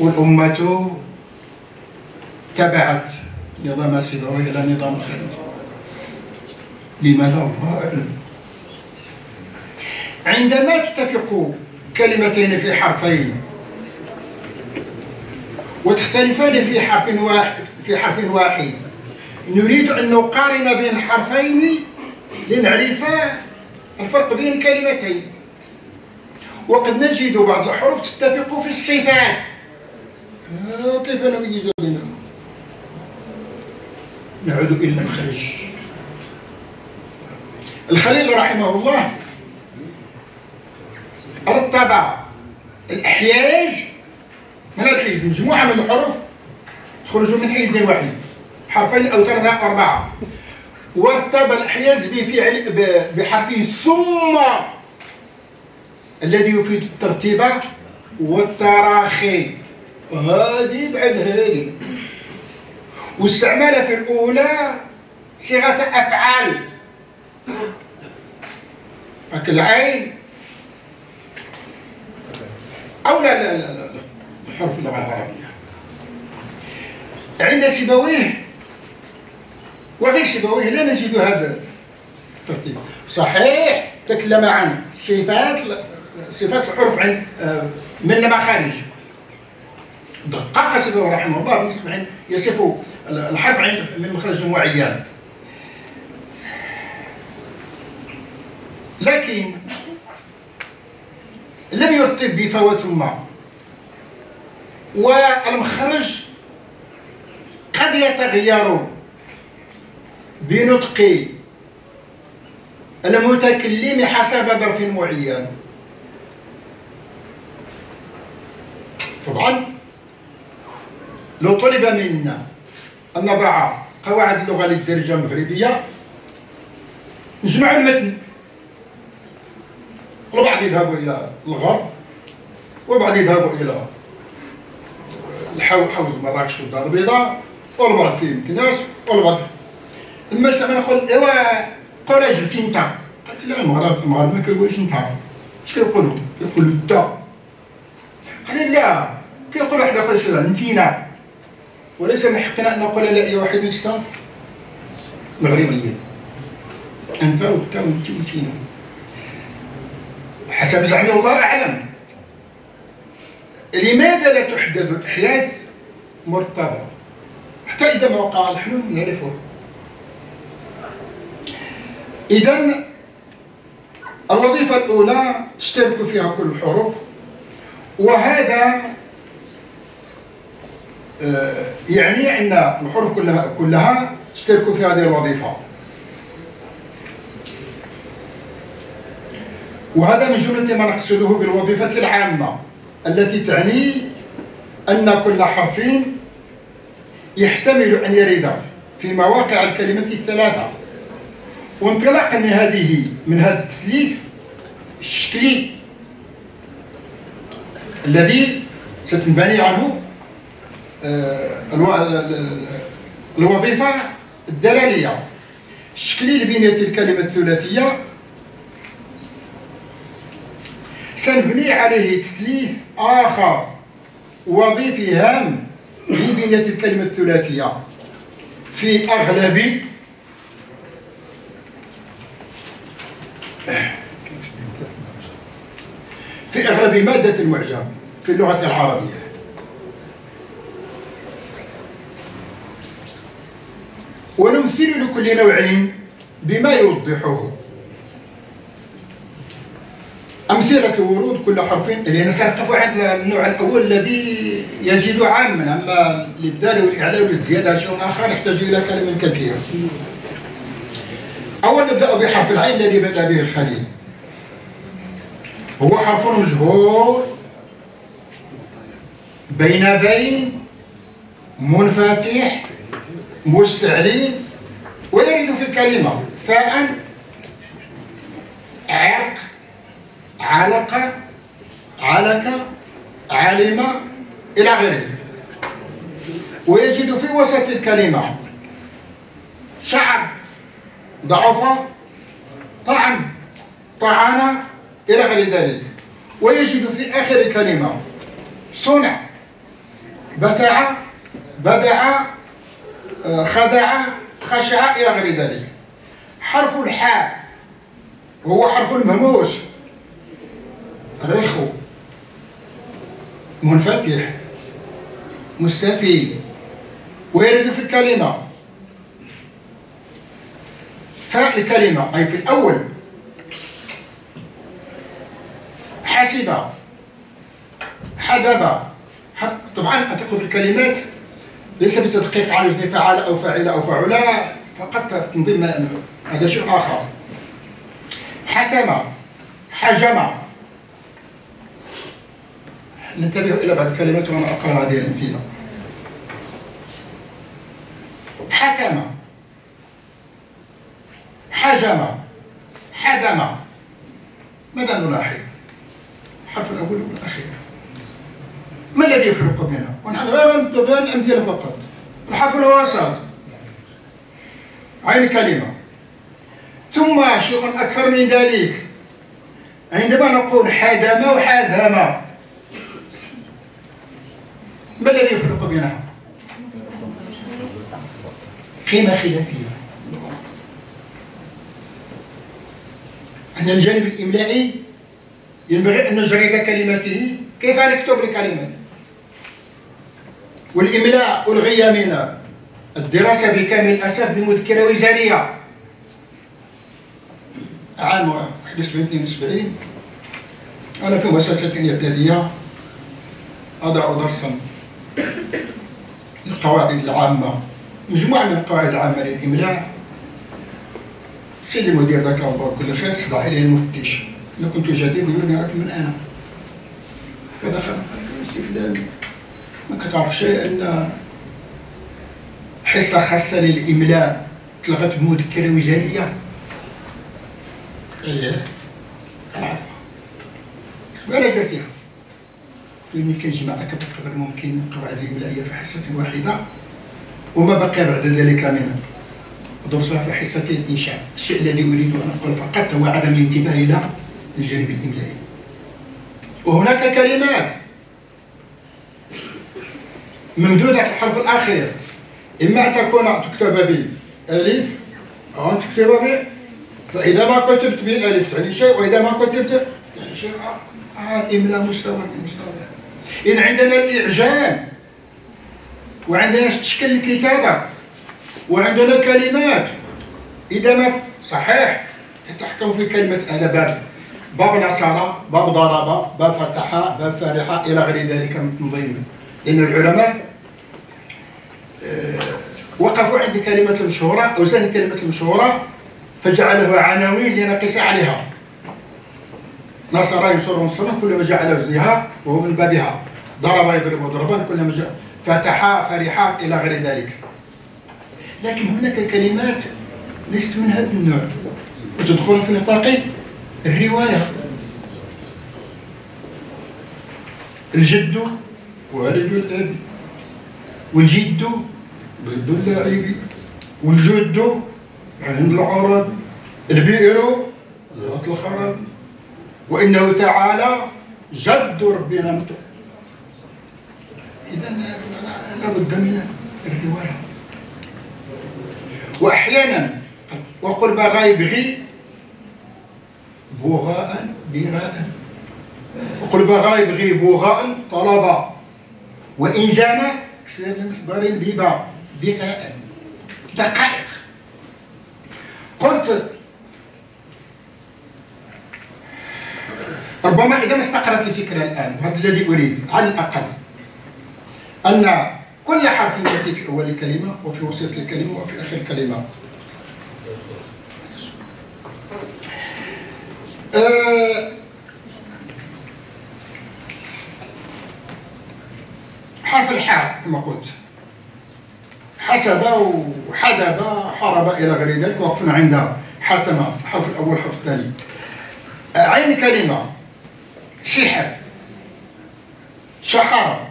والأمة تبعت نظام سيبويه إلى نظام الخليج. لماذا الله أعلم؟ عندما تتفق كلمتين في حرفين وتختلفان في حرف واحد في حرف واحد نريد أن نقارن بين الحرفين لنعرف الفرق بين كلمتين. وقد نجد بعض الحروف تتفق في الصفات. آه، كيف نميز بينهم نعود إلى المخرج. الخليل رحمه الله رتب الأحياج الحيز مجموعة من الحروف تخرج من حيز واحد. حرفين أو ثلاثة أو أربعة. ورتب الأحياز بفعل بحرف ثم الذي يفيد الترتيب والتراخي. هذه بعد هذه واستعمل في الأولى صيغة أفعال. العين. أو لا لا لا, لا. حرف اللغة العربية. عند سيبويه وغير سيبويه لا نجد هذا. الترتيب صحيح تكلم عن صفات صفات الحروف عن آه، من المخارج دقق سيبويه رحمه الله بالنسبة عن يصف الحرف عند من مخرج معين. لكن لم يرتب بفوات ما والمخرج قد يتغير. بنطق المتكلم حسب ظرف معين. طبعا لو طلب منا أن نضع قواعد اللغة للدرجة المغربية نجمع المتن. البعض يذهب إلى الغرب وبعض يذهب إلى حوز مراكش والدار البيضاء والبعض في مكناس والبعض لما سمع نقول إيوا قول جبتي انت لا المغرب المغرب ما كيقولش انت اش كيقولوا؟ كيقولوا انت قال لا كيقول واحد آخر شي انتينا وليس من حقنا أن نقول لا اي واحد انت مغربيا أنت وانت وانت وانتينا حسب زعمي الله أعلم. لماذا لا تحدد الإحياز مرتبط حتى إذا ما وقع الحلول نعرفه. إذا الوظيفة الأولى تشترك فيها كل الحروف وهذا آه، يعني أن الحروف كلها كلها تشترك في هذه الوظيفة. وهذا من جملة ما نقصده بالوظيفة العامة التي تعني أن كل حرف يحتمل أن يرد في مواقع الكلمة الثلاثة. وانطلاقا من هذه من هذا التثليث الشكلي الذي ستنبني عنه آه، الوظيفة الدلالية. الشكلي لبنية الكلمة الثلاثية. سنبني عليه تثليث آخر وظيفي هام من بنية الكلمة الثلاثية. في أغلب في أغلب مادة المعجم في اللغة العربية. ونمثل لكل نوع بما يوضحه. أمثلة الورود كل حرف. لأن سنقف عند النوع الأول الذي يزيد عاما أما الإبدال والإعلان والزيادة شيء آخر يحتاج إلى كلام كثير. أول نبدأ بحرف العين الذي بدأ به الخليل. هو حرف مجهور بين بين منفتح مستعلي ويرد في الكلمة. فاء عرق علق علك علم إلى غيره. ويجد في وسط الكلمة شعر. ضعف طعن طعن إلى غير ذلك. ويجد في آخر الكلمة صنع بتع بدع خدع خشع إلى غير ذلك. حرف الحاء وهو حرف المهموس رخو منفتح مستفيد. ويرد في الكلمة فاء الكلمة. أي في الأول. حسب. حدب. طبعا تأخذ الكلمات ليس بتدقيق على وزن فعل أو فاعل أو فعلا فقط ضمن هذا شيء آخر. حكم حجم. ننتبه إلى بعض الكلمات وأنا أقرأ هذه الأمثلة حكم. حجم حدم. ماذا نلاحظ؟ الحرف الأول والأخير. ما الذي يفرق بينها؟ ونحن غير غير الأمثلة فقط. الحرف الوسط. عين كلمة. ثم شيء أكثر من ذلك. عندما نقول حدم وحدم ما الذي يفرق بينها؟ قيمة خلافية. أن الجانب الإملائي ينبغي أن نجرد كلماته. كيف نكتب الكلمات والإملاء ألغي من الدراسة بكامل الأسف بمذكرة وزارية. عام 1972 أنا في مؤسسة إعدادية أضع درسا القواعد العامة مجموعة من القواعد العامة للإملاء. سيدي المدير ذاك الله كل خير صدح إليه المفتش أنا كنت جديد يقول راك من أنا. فدخل سي فلان. ما كتعرف شيء أن حصة خاصة للإملاء. تلغت بمذكرة وزارية إيه. كنعرفها وعلاش درتيها؟ لأن كنجمع أكبر قدر ممكن القواعد الإملائية في حصة واحدة. وما بقي بعد ذلك منها. ودرسها في حصة الإنشاء. الشيء الذي أريد أن أقول فقط هو عدم الانتباه إلى الجانب الإملائي. وهناك كلمات ممدودة الحرف الأخير. إما أن تكون تكتب بألف أو تكتب ب فإذا ما كتبت بالألف تعني شيء وإذا ما كتبت تعني شيء آه الإملاء مستوى من مستوى. إذا عندنا الإعجام وعندنا تشكيل الكتابة. وعندنا كلمات. إذا ما صحيح تتحكم في كلمة أنا باب. باب نصر باب ضرب باب فتح باب فرح إلى غير ذلك من ضمن. لأن العلماء آه، وقفوا عند كلمة المشهورة أو زن كلمة المشهورة فجعله عناوين لنقص عليها. نصر ينصر نصرا كلما جعل وزنها وهو من بابها. ضرب يضرب ضربا كلما جاء فتح فرح إلى غير ذلك. لكن هناك كلمات ليست من هذا النوع. وتدخل في نطاق الرواية. الجد والد الأب والجد ضد اللاعب والجد عند العرب البئر ذات الخرب وإنه تعالى جد ربنا. إذا لابد من الرواية. وأحيانا وقل بغى يبغي بغاء بغاء. وقل بغى يبغي بغاء طلب وإن زان كسر المصدر ببا بغاء. دقائق. قلت ربما إذا ما استقرت الفكرة الآن وهذا الذي أريد على الأقل أن كل حرف يأتي في أول الكلمة وفي وسط الكلمة وفي آخر الكلمة أه حرف الحاء كما قلت. حسب وحدب حرب إلى غير ذلك وقفنا عند حاتم الحرف الأول الحرف الثاني. عين كلمة سحر شحر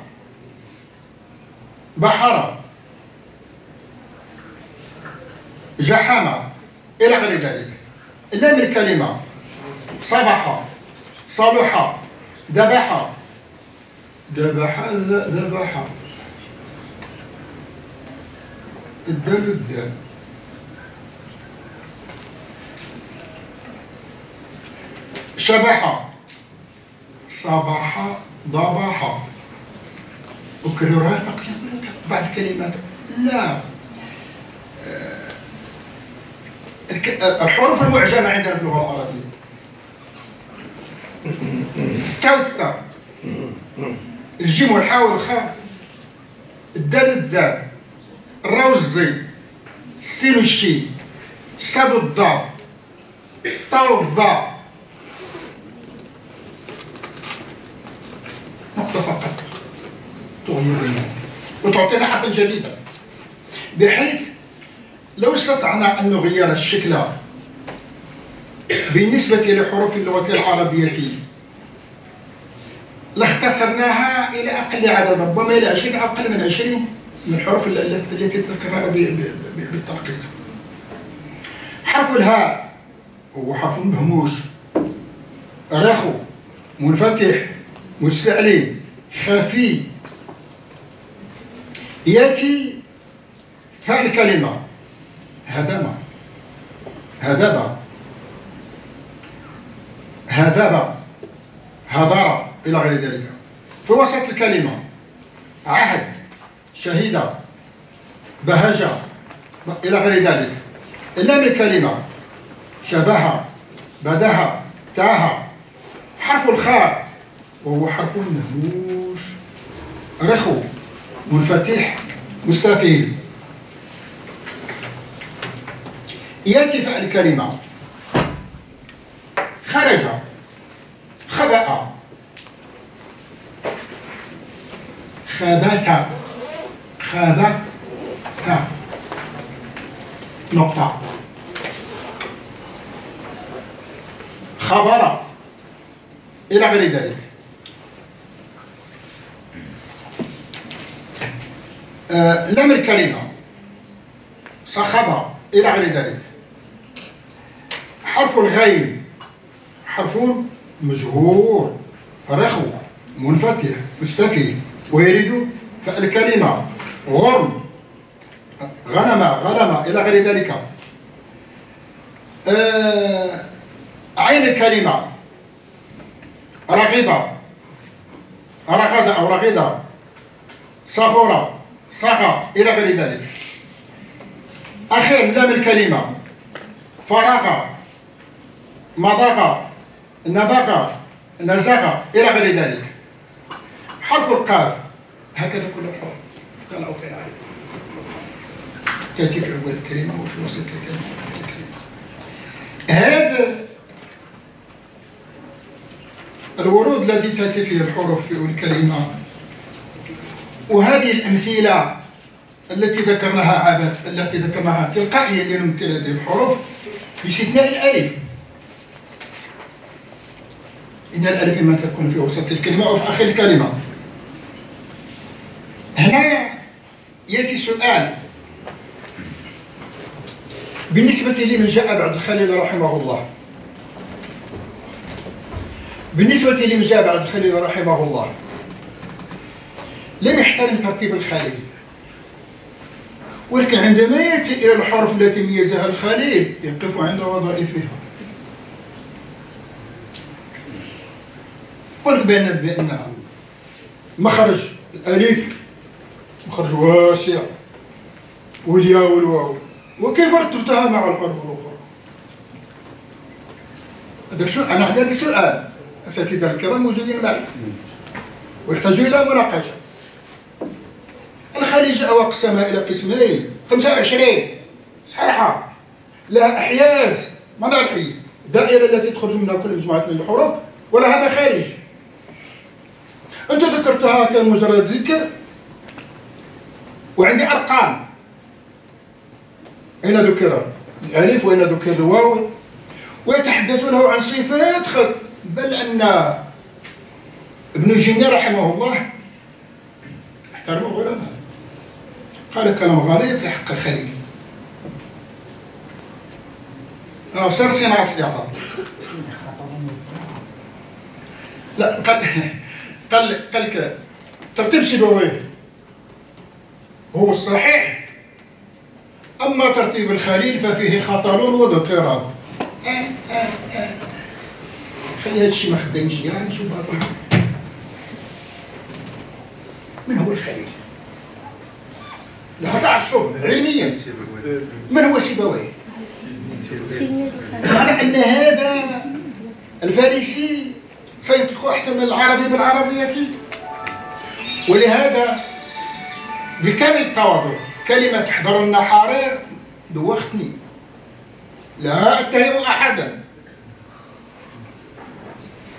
بحر جحم إلى غير ذلك لام الكلمة صبح صلح ذبح. ذبح ذبح. الدال الدال شبح. صباح ضباح أكررها فقط بعض الكلمات. لا. آه، الحروف المعجمة عندنا في اللغة العربية التاء الجيم والحاء والخاء. الدال والذال الراء والزي السين والشين. الصاد والضاد الطاء والضاء. نقطة فقط. تغير بينهم وتعطينا حرفا جديدا بحيث لو استطعنا أن نغير الشكل بالنسبة لحروف اللغة العربية لاختصرناها إلى أقل عدد ربما إلى 20 أو أقل من 20 من الحروف ال- ال- التي تذكرها ب- ب- ب- بالتنقيط حرف الهاء هو حرف مهموس. رخو منفتح مستعلي خفي. ياتي فعل كلمة هدم. هدب. هدب. هدر. إلى غير ذلك. في وسط الكلمة. عهد. شهيد. بهجة إلى غير ذلك. اللام الكلمة. شبه. بدها تاه. حرف الخاء. وهو حرف مهموش رخو. منفتح مستفيل يأتي فعل كلمة. خرج. خبأ. خبت. خبت. نقطة. خبر. إلى غير ذلك. آه، لم الكلمة. صخب إلى غير ذلك. حرف الغين حرف مجهور. رخو. منفتح. مستفيل ويريد فالكلمة. غرم. غنم. غنم. إلى غير ذلك. آه، عين الكلمة. رغبة. رغد أو رغد صغر إلى غير ذلك. أخير لام الكلمة. فرغ مضغ نبغ نزغ إلى غير ذلك. حرف القاف. هكذا كل الحروف قال غير عارف تأتي في أول الكلمة وفي وسط الكلمة. هذا الورود الذي تأتي فيه الحروف في الكلمة. وهذه الأمثلة التي ذكرناها عبث التي ذكرناها تلقائيا لنمثل هذه الحروف باستثناء الألف. إن الألف ما تكون في وسط الكلمة أو في آخر الكلمة. هنا يأتي سؤال. بالنسبة لمن جاء بعد الخليل رحمه الله. بالنسبة لمن جاء بعد الخليل رحمه الله. لم يحترم ترتيب الخليل. ولكن عندما يأتي إلى الحرف التي ميزها الخليل يقف عند وظائفها. فرق بين بأن مخرج الألف مخرج واسع والياء والواو. وكيف رتبتها مع الحروف الأخرى؟ هذا شو أنا عندي سؤال. أساتذة الكرام موجودين معي. ويحتاج إلى مناقشة. الخليج أقسمها إلى قسمين 25 صحيحة. لها أحياز معنى الحيز الدائرة التي تخرج منها كل مجموعة من الحروف ولها مخارج أنت ذكرتها كمجرد ذكر وعندي أرقام. أين ذكر الألف وأين ذكر الواو؟ ويتحدث له عن صفات خاصة بل أن ابن جني رحمه الله احترم العلماء. قال كلام غريب في حق الخليل. راه صار صناعة الإعراب لا قال قال قال لك ترتيب سيبويه هو الصحيح. أما ترتيب الخليل ففيه خطر واضطراب. خلي هذا الشيء ما خدامش يعني شو باطل من هو الخليل؟ تعصب علميا. من هو سيبويه معنى أن هذا الفارسي سينطق أحسن من العربي بالعربية. ولهذا بكامل التواضع كلمة تحضر النحارير دوختني لا أتهم أحدا.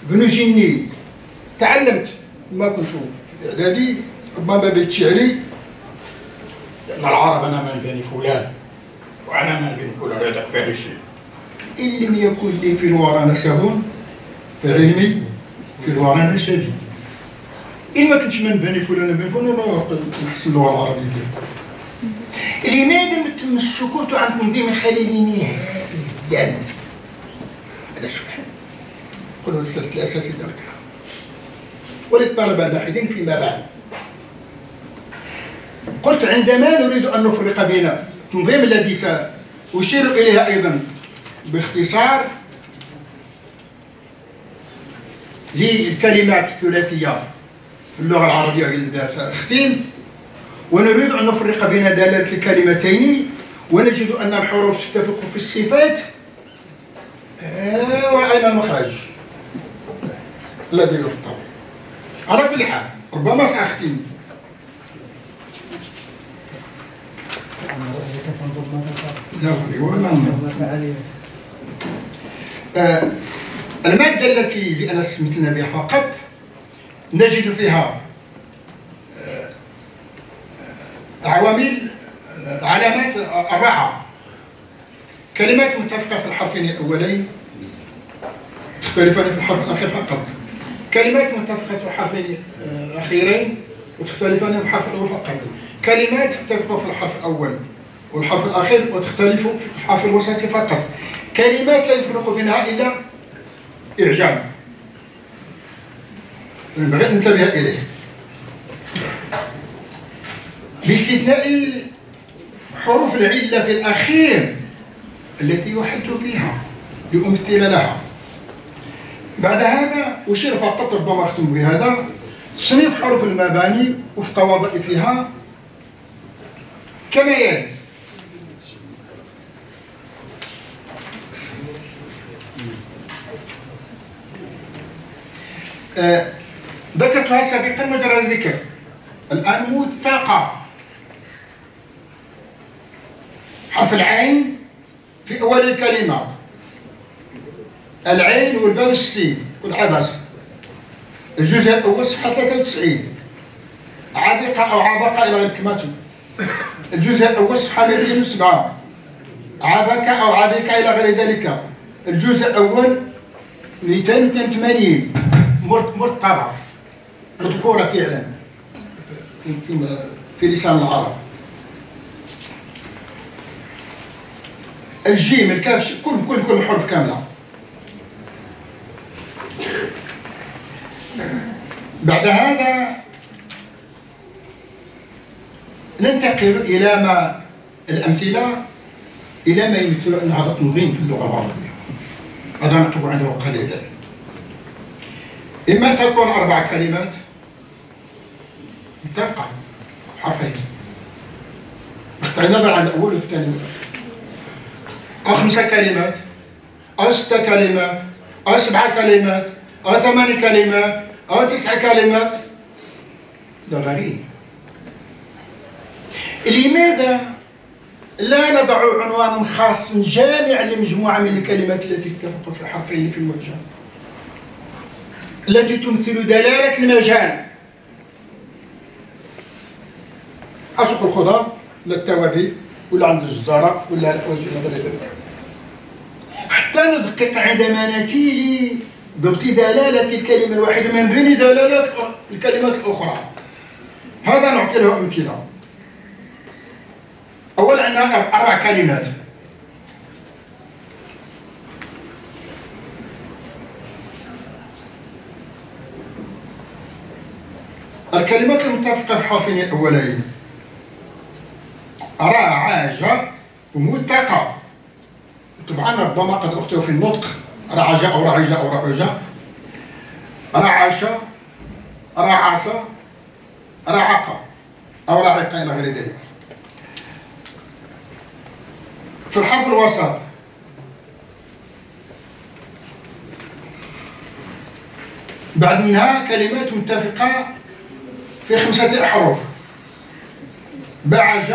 بن جني تعلمت ما كنت في الإعدادي ربما بيت لأن العرب أنا من بني فلان وأنا من بني فلان هذا فارسي. إن لم يكن لي في الورى نسب فعلمي في الورى نسبي إن ما كنتش من بني فلان بني فلان ما اللغة العربية. لماذا تم السكوت عن تنظيم الخليلي نهائيا هذا سؤال قلوا رسالة الأساتذة الكرام وللطلبة الباحثين فيما بعد. قلت عندما نريد أن نفرق بين التنظيم الذي سأشير إليه أيضا باختصار للكلمات الثلاثية في اللغة العربية اللي سأختم ونريد أن نفرق بين دلالة الكلمتين ونجد أن الحروف تتفق في الصفات. آه، وأين المخرج؟ الذي يرتبط على كل حال ربما سأختم. آه، المادة التي أنا سميتنا بها فقط نجد فيها آه، عوامل علامات أربعة كلمات متفقة في الحرفين الأولين تختلفان في الحرف الأخير فقط. كلمات متفقة في الحرفين الأخيرين وتختلفان في الحرف الأول فقط. كلمات تتفق في الحرف الأول. والحرف الأخير وتختلف في الحرف الوسط فقط. كلمات لا يفرق بينها إلا إعجام ينبغي أن ننتبه إليه. باستثناء حروف العلة في الأخير التي يحد فيها لأمثل لها. بعد هذا أشير فقط ربما أختم بهذا. تصنيف حروف المباني وفق وظائفها كما يلي. ذكرتها سابقا مجرى الذكر. الآن متقى حرف العين في أول الكلمة. العين والباء والسين والعبس الجزء الأول صفحة 93 عابقة أو عابقة إلى غير كماتي الجزء الأول صفحة 207 عابك أو عابك إلى غير ذلك. الجزء الأول 282 مرتبة مذكورة فعلا. في, في, في لسان العرب. الجيم الكاف كل كل كل حرف كاملة. بعد هذا ننتقل إلى ما الأمثلة إلى ما يمثل أن هذا تنظيم في اللغة العربية. هذا نقف عنده قليلا. إما تكون أربع كلمات. متفقة حرفين بقطع النظر عن الأول والثاني. أو خمسة كلمات أو ستة كلمات أو سبعة كلمات أو ثمان كلمات أو تسع كلمات. ده غريب. لماذا لا نضع عنوانا خاصا جامعا لمجموعة من الكلمات التي تتفق في حرفين في المجال؟ التي تمثل دلالة المجال. أسوق الخضار ولا التوابل ولا عند الجزارة ولا حتى ندقق عندما نأتي ضبط دلالة الكلمة الواحدة من بين دلالات الكلمات الأخرى. هذا نعطي له أمثلة. أولا عندنا أربع كلمات. الكلمات المتفقة في الحرفين الأولين راعاج ومتقى. طبعا ربما قد أخطئ في النطق. رعج أو رعج أو رعج رعش رعص رعق أو رعق إلى غير ذلك. في الحرف الوسط. بعد منها كلمات متفقة في خمسة أحرف. بعج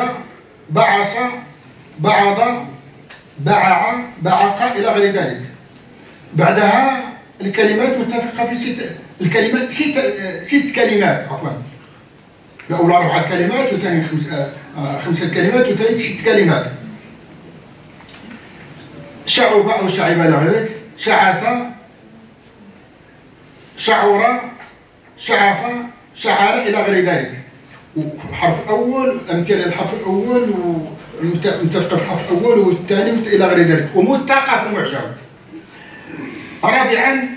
بعص بعض بعع بعق إلى غير ذلك. بعدها الكلمات متفقة في ست الكلمات ست ست كلمات عفوا. الأولى أربع كلمات وثاني خمس آه، خمسة كلمات وثالث ست كلمات. شعب أو شعب إلى غيرك شعث شعر شعف شعر إلى غير ذلك. الحرف الأول أمثلة الحرف الأول ومتفقة في الحرف الأول والثاني إلى غير ذلك. ومتفقة في المعجم. رابعا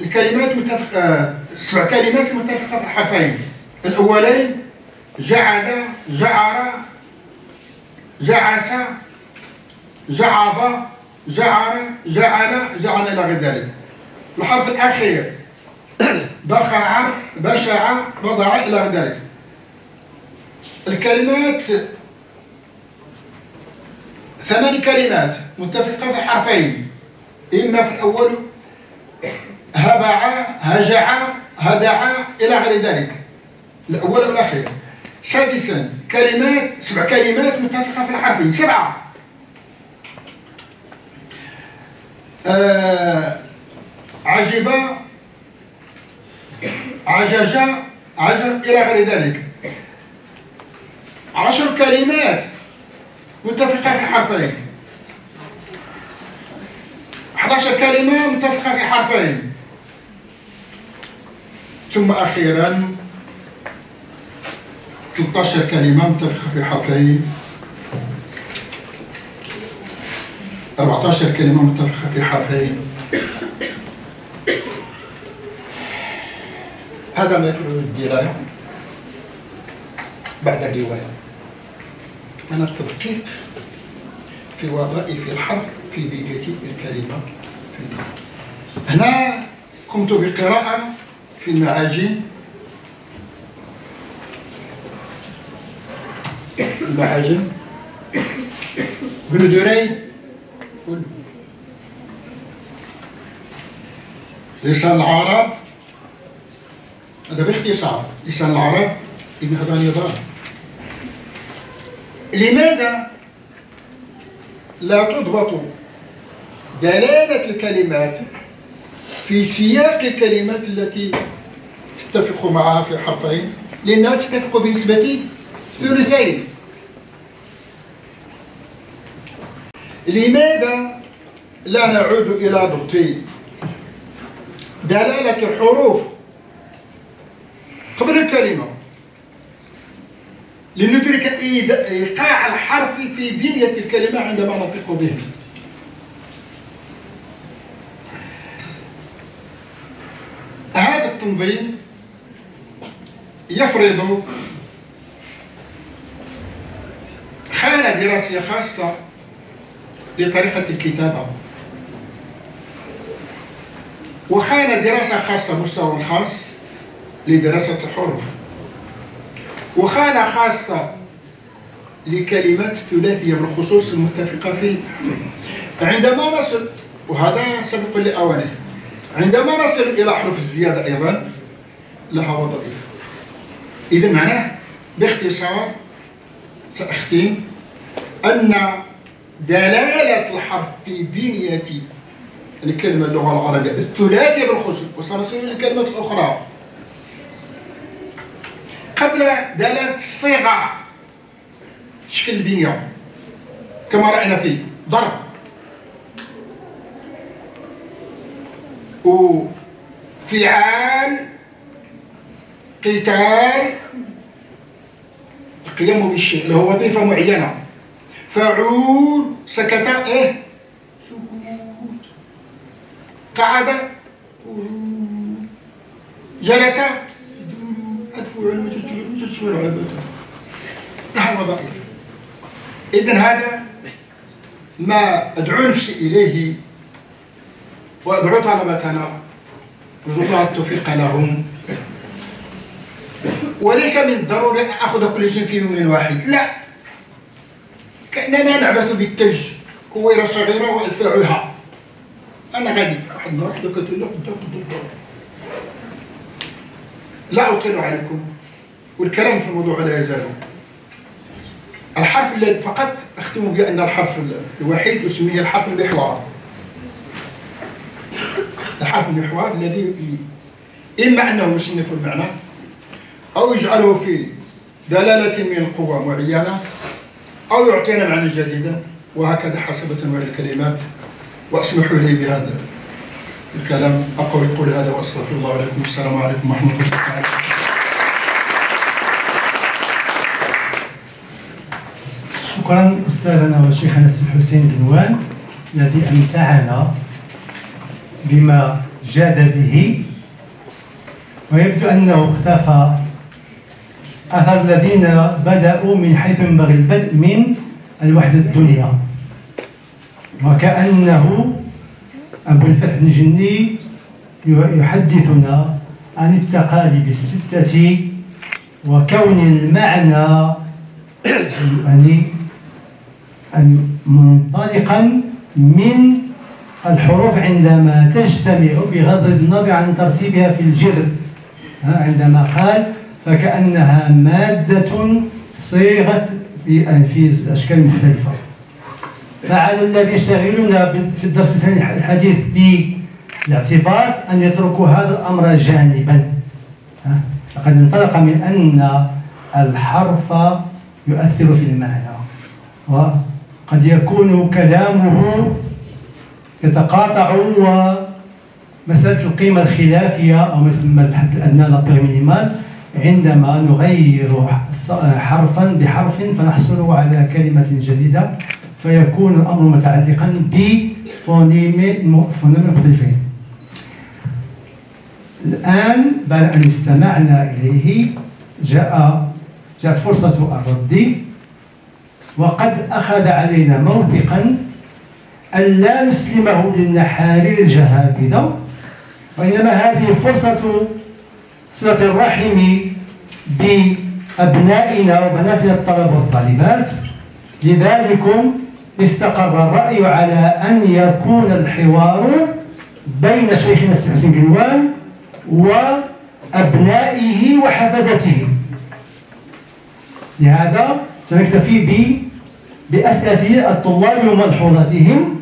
الكلمات متفقة آه، سبع كلمات متفقة في الحرفين. الأولين جعد جعر جعس جعظ جعر جعل جعل إلى غير ذلك. الحرف الأخير بخع بشع وضع إلى غير ذلك الكلمات ثمان كلمات متفقة في حرفين. إما في الأول هبع هجع هدع إلى غير ذلك. الأول والأخير سادسا كلمات سبع كلمات متفقة في الحرفين. سبعة. آه عجب عجج عجب إلى غير ذلك. عشر كلمات متفقة في حرفين. 11 كلمة متفقة في حرفين. ثم أخيرا 13 كلمة متفقة في حرفين. 14 كلمة متفقة في حرفين. هذا ما يفرق الدراية بعد الرواية. من التدقيق في وظائف الحرف في بنية الكلمة. هنا قمت بقراءة في المعاجم. المعاجم. بن دري. لسان العرب. هذا باختصار. لسان العرب إن هذا نظام لماذا لا تضبط دلالة الكلمات في سياق الكلمات التي تتفق معها في حرفين؟ لأنها تتفق بنسبة ثلثين. لماذا لا نعود إلى ضبط دلالة الحروف قبل الكلمة. لندرك إيقاع الحرف في بنية الكلمة عندما نطق به. هذا التنظيم يفرض خانة دراسية خاصة لطريقة الكتابة. وخانة دراسة خاصة مستوى خاص. لدراسة الحروف. وخانة خاصة لكلمات ثلاثية بالخصوص المتفقة في عندما نصل وهذا سبق لأوانه عندما نصل إلى حروف الزيادة أيضا لها وظائف. إذا معناه باختصار سأختم أن دلالة الحرف في بنية الكلمة اللغة العربية الثلاثية بالخصوص وسنصل إلى الكلمات الأخرى قبل دلالة الصيغة شكل البنية كما رأينا في ضرب. وفعال قتال. القيام بالشيء. هو وظيفة معينة. فعول سكت. إيه؟ سكوت قعد. جلس. أدفع المجد عبادة لها وظائف إذن هذا ما أدعو نفسي إليه وأدعو طلبتنا نرجو الله التوفيق لهم. وليس من الضروري أن أخذ كل شيء في يوم واحد. لا. كأننا نعبث بالتلج كويرة صغيرة وأدفعها أنا غادي واحد نروح لك لا أطيل عليكم والكلام في الموضوع لا يزال. الحرف الذي فقط أختم بأن الحرف الوحيد يسميه الحرف المحور. الحرف المحور الذي إما أنه يصنف المعنى أو يجعله في دلالة من القوى معينة أو يعطينا معنى جديدا وهكذا حسب تنوع الكلمات. وأسمحوا لي بهذا. الكلام أقول قولي هذا وأستغفر الله عليكم السلام عليكم ورحمة الله تعالى شكرا أستاذنا وشيخنا السي حسين بنوان الذي أمتعنا بما جاد به. ويبدو أنه اختفى أثر الذين بدأوا من حيث ينبغي البدء من الوحدة الدنيا. وكأنه أبو الفتح الجني يحدثنا عن التقاليد الستة وكون المعنى يعني منطلقا من الحروف عندما تجتمع بغض النظر عن ترتيبها في الجذر عندما قال فكأنها مادة صيغت في أشكال مختلفة. فعلى الذي يشتغلون في الدرس الحديث بالاعتبار أن يتركوا هذا الأمر جانبا. لقد انطلق من أن الحرف يؤثر في المعنى. وقد يكون كلامه يتقاطع ومسألة القيمة الخلافية أو ما يسمى الحد الأدنى مينيمال عندما نغير حرفا بحرف فنحصل على كلمة جديدة. فيكون الأمر متعلقا بفونيم مختلفين الآن بعد أن استمعنا إليه جاء جاءت فرصة الرد وقد أخذ علينا موثقا أن لا نسلمه للنحارير الجهابذة وإنما هذه فرصة صلة الرحم بأبنائنا وبناتنا الطلبة والطالبات. لذلك استقر الرأي على أن يكون الحوار بين شيخنا السي حسين وأبنائه وحفدته لهذا سنكتفي ب بأسئلة الطلاب وملحوظاتهم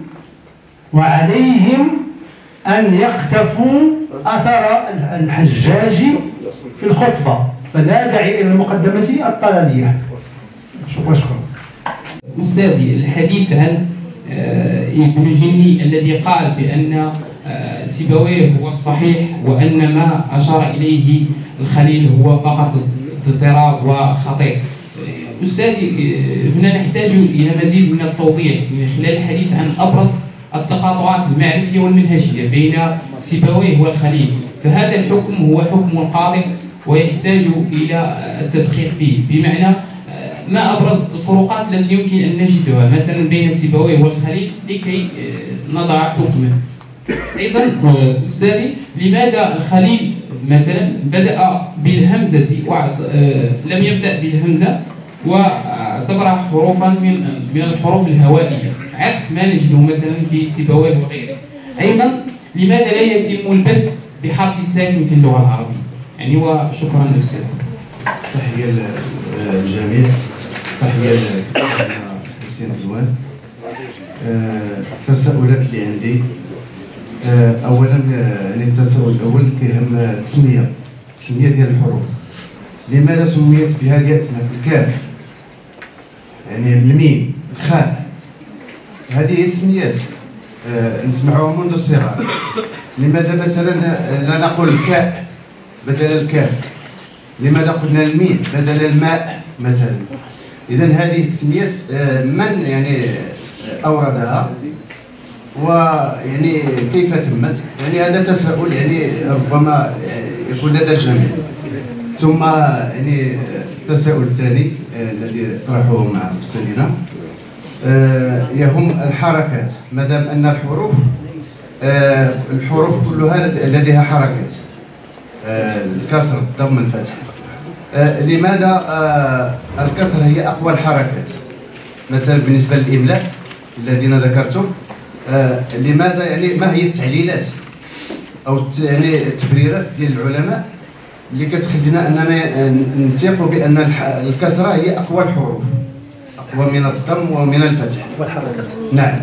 وعليهم أن يقتفوا أثر الحجاج في الخطبة. فلا داعي إلى المقدمة الطلالية. شكرا. شكرا. أستاذي الحديث عن آه، ابن جني الذي قال بأن آه، سيبويه هو الصحيح وأن ما أشار إليه الخليل هو فقط اضطراب وخطير. أستاذي آه، هنا نحتاج إلى مزيد من التوضيح من خلال الحديث عن أبرز التقاطعات المعرفية والمنهجية بين سيبويه والخليل. فهذا الحكم هو حكم قاضي ويحتاج إلى التدقيق فيه. بمعنى ما أبرز الفروقات التي يمكن أن نجدها مثلا بين سيبويه والخليل لكي آه، نضع حكما. أيضا آه، أستاذي لماذا الخليل مثلا بدأ بالهمزة؟ آه، لم يبدأ بالهمزة وأعتبرها حروفا من من الحروف الهوائية عكس ما نجده مثلا في سيبويه وغيره. أيضا لماذا لا يتم البدء بحرف ساكن في اللغة العربية؟ يعني وشكرا أستاذ. تحية للجميع تحيه حسين عدوان التساؤلات اللي عندي اولا التساؤل الأول كيهم التسميه التسميه ديال الحروف لماذا سميت بهذه الاسماء الكاف يعني الميم الخاء هذه تسميات آه، نسمعوها منذ الصغر لماذا مثلا لا نقول الكاء بدل الكاف لماذا قلنا الميم بدل الماء مثلا؟ اذا هذه التسميات آه، من يعني آه، أوردها؟ ويعني كيف تمت؟ يعني هذا تساؤل يعني ربما آه، يكون لدى الجميع. ثم يعني التساؤل الثاني الذي طرحه مع أستاذنا يهم الحركات. ما دام أن الحروف الحروف كلها لديها حركات الكسر الضم الفتح. لماذا آه، الكسر هي أقوى الحركات؟ مثلا بالنسبة للإملاء الذين ذكرتم آه، لماذا يعني ما هي التعليلات أو يعني التبريرات ديال العلماء اللي كتخلينا أننا نثيقوا بأن الكسرة هي أقوى الحروف أقوى من الضم ومن الفتح؟ والحركات نعم.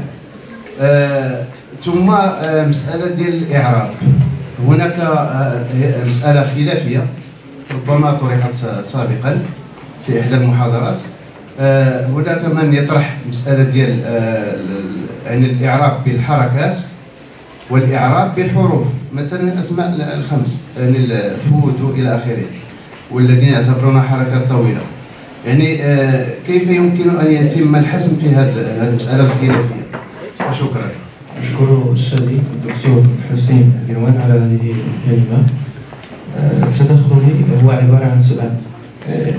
آه ثم آه مسألة ديال الإعراب. هناك آه مسألة خلافية. ربما طرحت سابقا في إحدى المحاضرات. آه هناك من يطرح مسألة ديال آه يعني الإعراب بالحركات والإعراب بالحروف. مثلا الأسماء الخمس يعني الفود إلى آخره والذين يعتبرونها حركات طويلة. يعني آه كيف يمكن أن يتم الحسم في هذه المسألة الخلافية؟ شكرا. أشكر أستاذي الدكتور حسين جنوان على هذه الكلمة. آه، تدخلي هو عبارة عن سؤال. آه،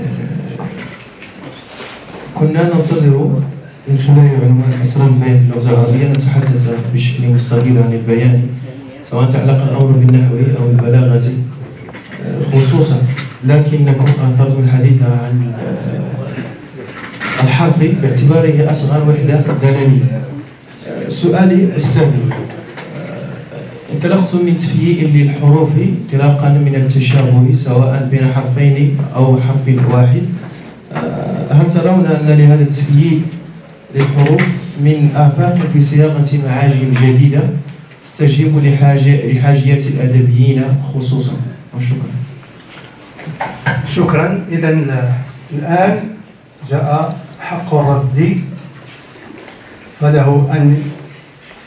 كنا ننتظر من خلال عنوان أسرار البيان في اللغة العربية نتحدث بشكل مستقل عن البيان سواء تعلق الأمر بالنحو أو البلاغة. آه، خصوصا لكنكم أثرتم الحديث عن الحرف باعتباره أصغر وحدة دلالية سؤالي الثاني. انطلقت من تفييء للحروف انطلاقا من التشابه سواء بين حرفين أو حرف واحد. هل ترون أن لهذا التفييء للحروف من آفاق في صياغة معاجم جديدة تستجيب لحاجة لحاجيات الأدبيين خصوصا؟ وشكرا. شكرا. إذا الآن جاء حق الرد. فله أن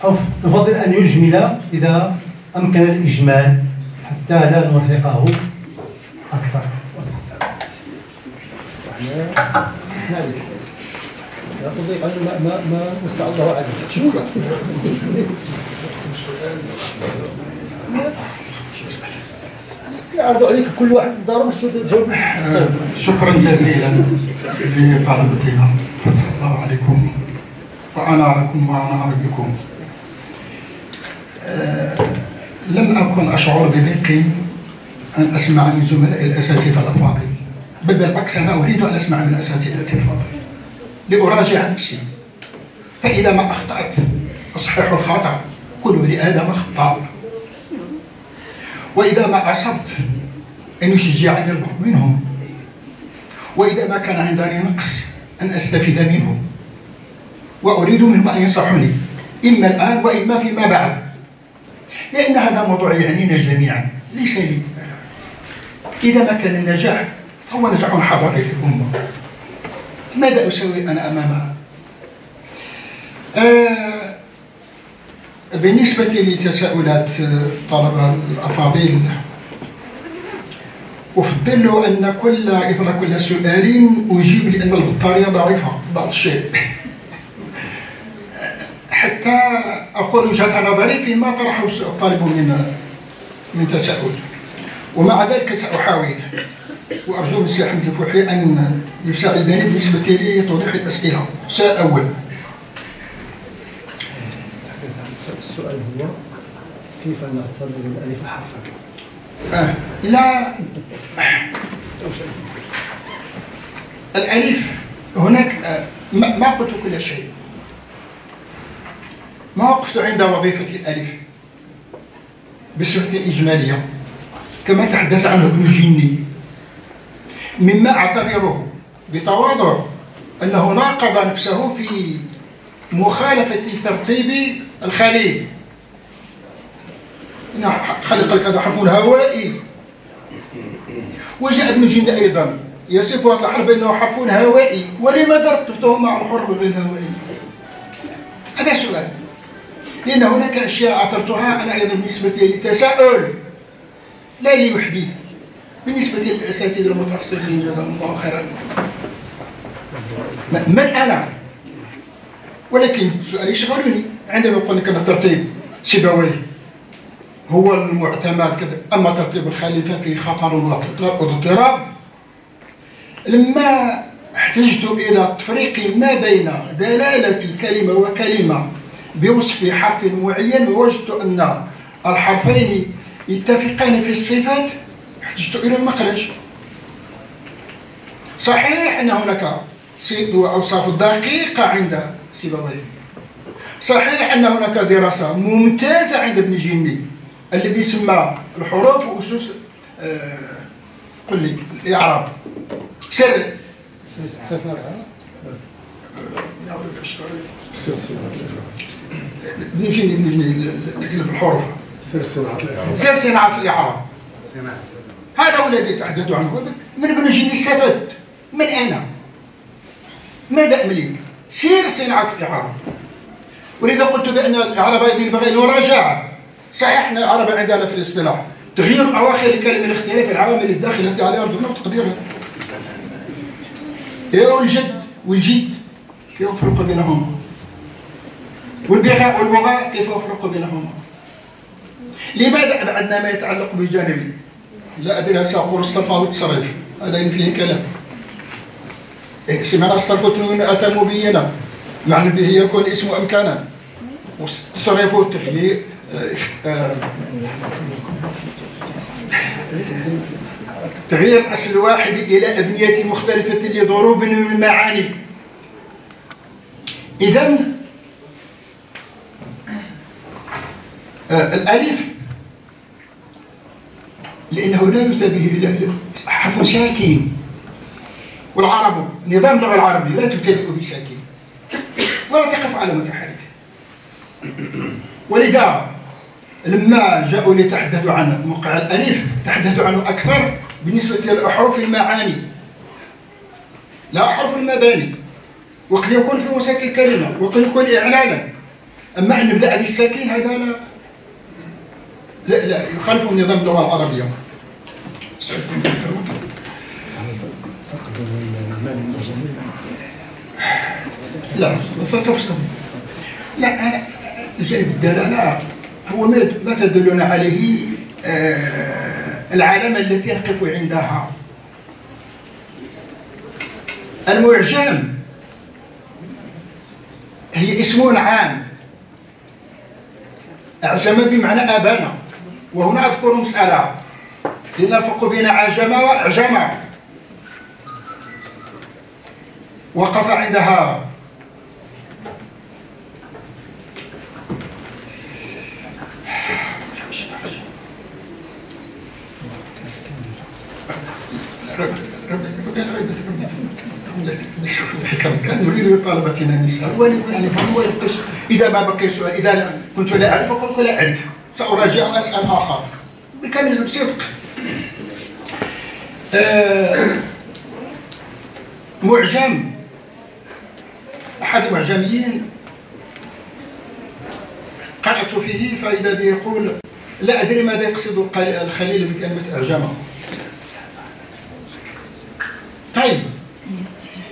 أو نفضل أن يجمل إذا أمكن الإجمال حتى لا نرهقه أكثر. ما ما ما وسع الله عليك شكرا يعرض عليك كل واحد ضرب تجاوب شكرا جزيلا لطلبتنا فتح الله عليكم. وأناركم وأنار بكم آه، لم أكن أشعر بضيق أن أسمع من زملاء الأساتذة الأفاضل. بل بالعكس أنا أريد أن أسمع من أساتذتي الفاضل لأراجع نفسي. فإذا ما أخطأت أصحح الخطأ. كل لآدم خطأ وإذا ما أصبت أن يشجعني البعض منهم. وإذا ما كان عندني نقص أن أستفيد منهم وأريد منهم أن ينصحوني إما الآن وإما فيما بعد. لأن هذا موضوع يعنينا جميعا ليس لي. إذا ما كان النجاح فهو نجاح حضاري للأمة ماذا أسوي أنا أمامها؟ آه بالنسبة لتساؤلات الطلبة الأفاضل أفضل أن كل إثر كل سؤال أجيب لأن البطارية ضعيفة بعض الشيء. حتى أقول وجهة نظري فيما طرحه الطالب من من تساؤل ومع ذلك سأحاول وأرجو من السي أحمد الفوحي أن يساعدني بالنسبة لتوضيح الأسئلة السؤال الأول السؤال هو كيف نعتبر الألف حرفا؟ آه. لا الألف هناك آه. ما قلت كل شيء ما وقفت عند وظيفة الألف بصفة إجمالية كما تحدث عنه ابن الجني مما أعتبره بتواضع أنه ناقض نفسه في مخالفة ترتيب الخليل. خلق كذا حرف هوائي وجاء ابن الجني أيضا يصف هذا الحرف بأنه حرف هوائي. ولماذا رتبته مع الحرف غير هوائي هذا سؤال. لأن هناك أشياء أثرتها أنا أيضا بالنسبة لي تساؤل لا لي وحدي بالنسبة للأساتذة المتخصصين جزاهم الله خيرا. من أنا؟ ولكن السؤال يشغلني عندما يقول لك أن ترتيب سيبويه هو المعتمد كذا أما ترتيب الخليفة في خطر واضطراب. لما احتجت إلى التفريق ما بين دلالة كلمة وكلمة بوصف حرف معين ووجدت أن الحرفين يتفقان في الصفات. احتجت إلى المخرج. صحيح أن هناك أوصاف دقيقة عند سيبويه صحيح أن هناك دراسة ممتازة عند ابن جني الذي سمى الحروف وأسس آه قل لي الإعراب. سر. ابن جني ابن جني تكلف الحروف سر صناعة الإعراب. هذا هو الذي تحدث عنه. من ابن جني استفدت. من أنا. ماذا أملك سير صناعة الإعراب. ولذا قلت بأن الإعراب ينبغي المراجعة صحيح أن العرب عندنا في الاصطلاح. تغيير أواخر الكلمة من اختلاف العوامل الداخلة عليها الجملة تقديرها إيه والجد والجد كيف يفرق بينهما والبغاء والبغاء كيف يفرق بينهما؟ لماذا أبعدنا ما يتعلق بجانبي لا أدري هل سأقول الصرف أو التصرف؟ هذا فيه كلام. سمعنا الصرف؟ أتى مبينا. يعني به يكون اسم أمكانا. والتصرف والتغيير تغيير الأصل الواحد إلى أبنية مختلفة لضروب من المعاني. إذا الألف لأنه لا يتبه حرف ساكن والعرب نظام اللغة العربية لا تبتدئ بساكن ولا تقف على متحرك. ولذا لما جاءوا ليتحدثوا عن موقع الألف تحدثوا عنه أكثر بالنسبة لأحرف المعاني. لا أحرف المباني. وقد يكون في وسط الكلمة وقد يكون إعلانا. أما أن نبدأ بالساكن هذا لا. لا, لا يخالف نظام اللغة العربية. لا لا جانب الدلالة هو ما تدلنا عليه آه، العلامة التي نقف عندها. المعجم هي اسم عام. أعجم بمعنى أبانا. وهنا أذكر مسألة. لنفرق بين عجم وأعجم وقف عندها. كان نريد طلبتنا النساء يعني هو يقص إذا ما بقي سؤال إذا كنت لا أعرف فقلت لا أعرف. ساراجع واسال آخر. بكامل الصدق. آه معجم. أحد المعجميين قرأت فيه فإذا به يقول لا أدري ماذا يقصد الخليل بكلمة أعجمه. طيب.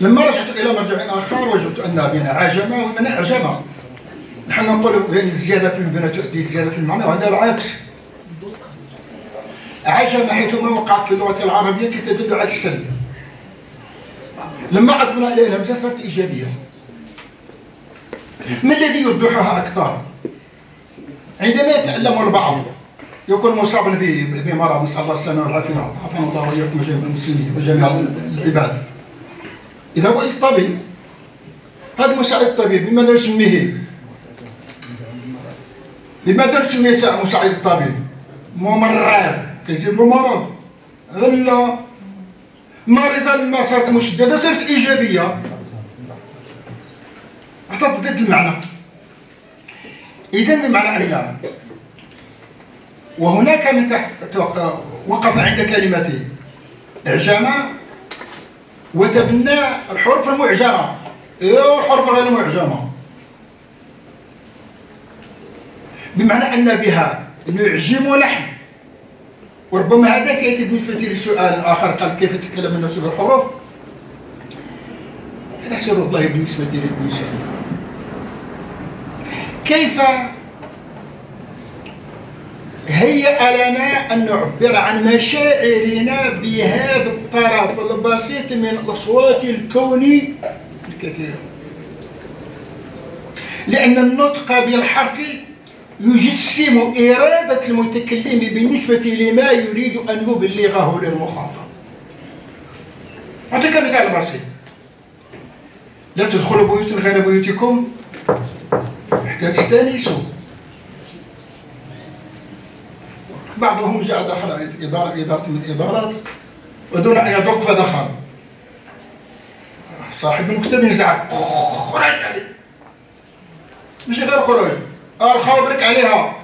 لما رجعت إلى مرجع آخر وجدت أن بين عجمه ومن أعجمه. نحن نقول بان الزيادة في المبنى تؤدي زياده في المعنى وهذا العكس. عجم حيثما وقعت في اللغة العربية تدل على السلب لما عطفنا اليها الهمزه صارت إيجابية. ما الذي يوضحها أكثر؟ عندما يتعلم البعض يكون مصابا بمرض نسأل الله السلامة والعافية عافانا الله وإياكم جميع المسلمين وجميع العباد. إذا هو الطبيب هذا مساعد الطبيب بماذا نسميه بماذا نسميه مساعد الطبيب. ممرض. كيجيب مرض. لا مريضة لما صارت مشددة صارت إيجابية. أعطت ضد المعنى. إذا بمعنى أن وهناك من تحت وقف عند كلمة إعجام وتبنى الحروف المعجمة. إيه الحروف غير المعجمة؟ بمعنى أن بها نعجم نحن. وربما هذا سيأتي بالنسبة لسؤال آخر. قال كيف يتكلم الناس بالحروف؟ هذا سر الله بالنسبة للإنسان. كيف هيأ لنا أن نعبر عن مشاعرنا بهذا الطرف البسيط من الأصوات الكوني الكثيرة لأن النطق بالحرف يجسم إرادة المتكلم بالنسبة لما يريد أن يبلغه للمخاطب. أعطيك مثال بسيط لا تدخلوا بيوت غير بيوتكم. حتى تستانسوا بعضهم جاء دخل إدارة إدارة من الإدارات ودون أن يدق فدخل. صاحب المكتب ينزعج خرج عليه. مش غير خروج الخبرك عليها.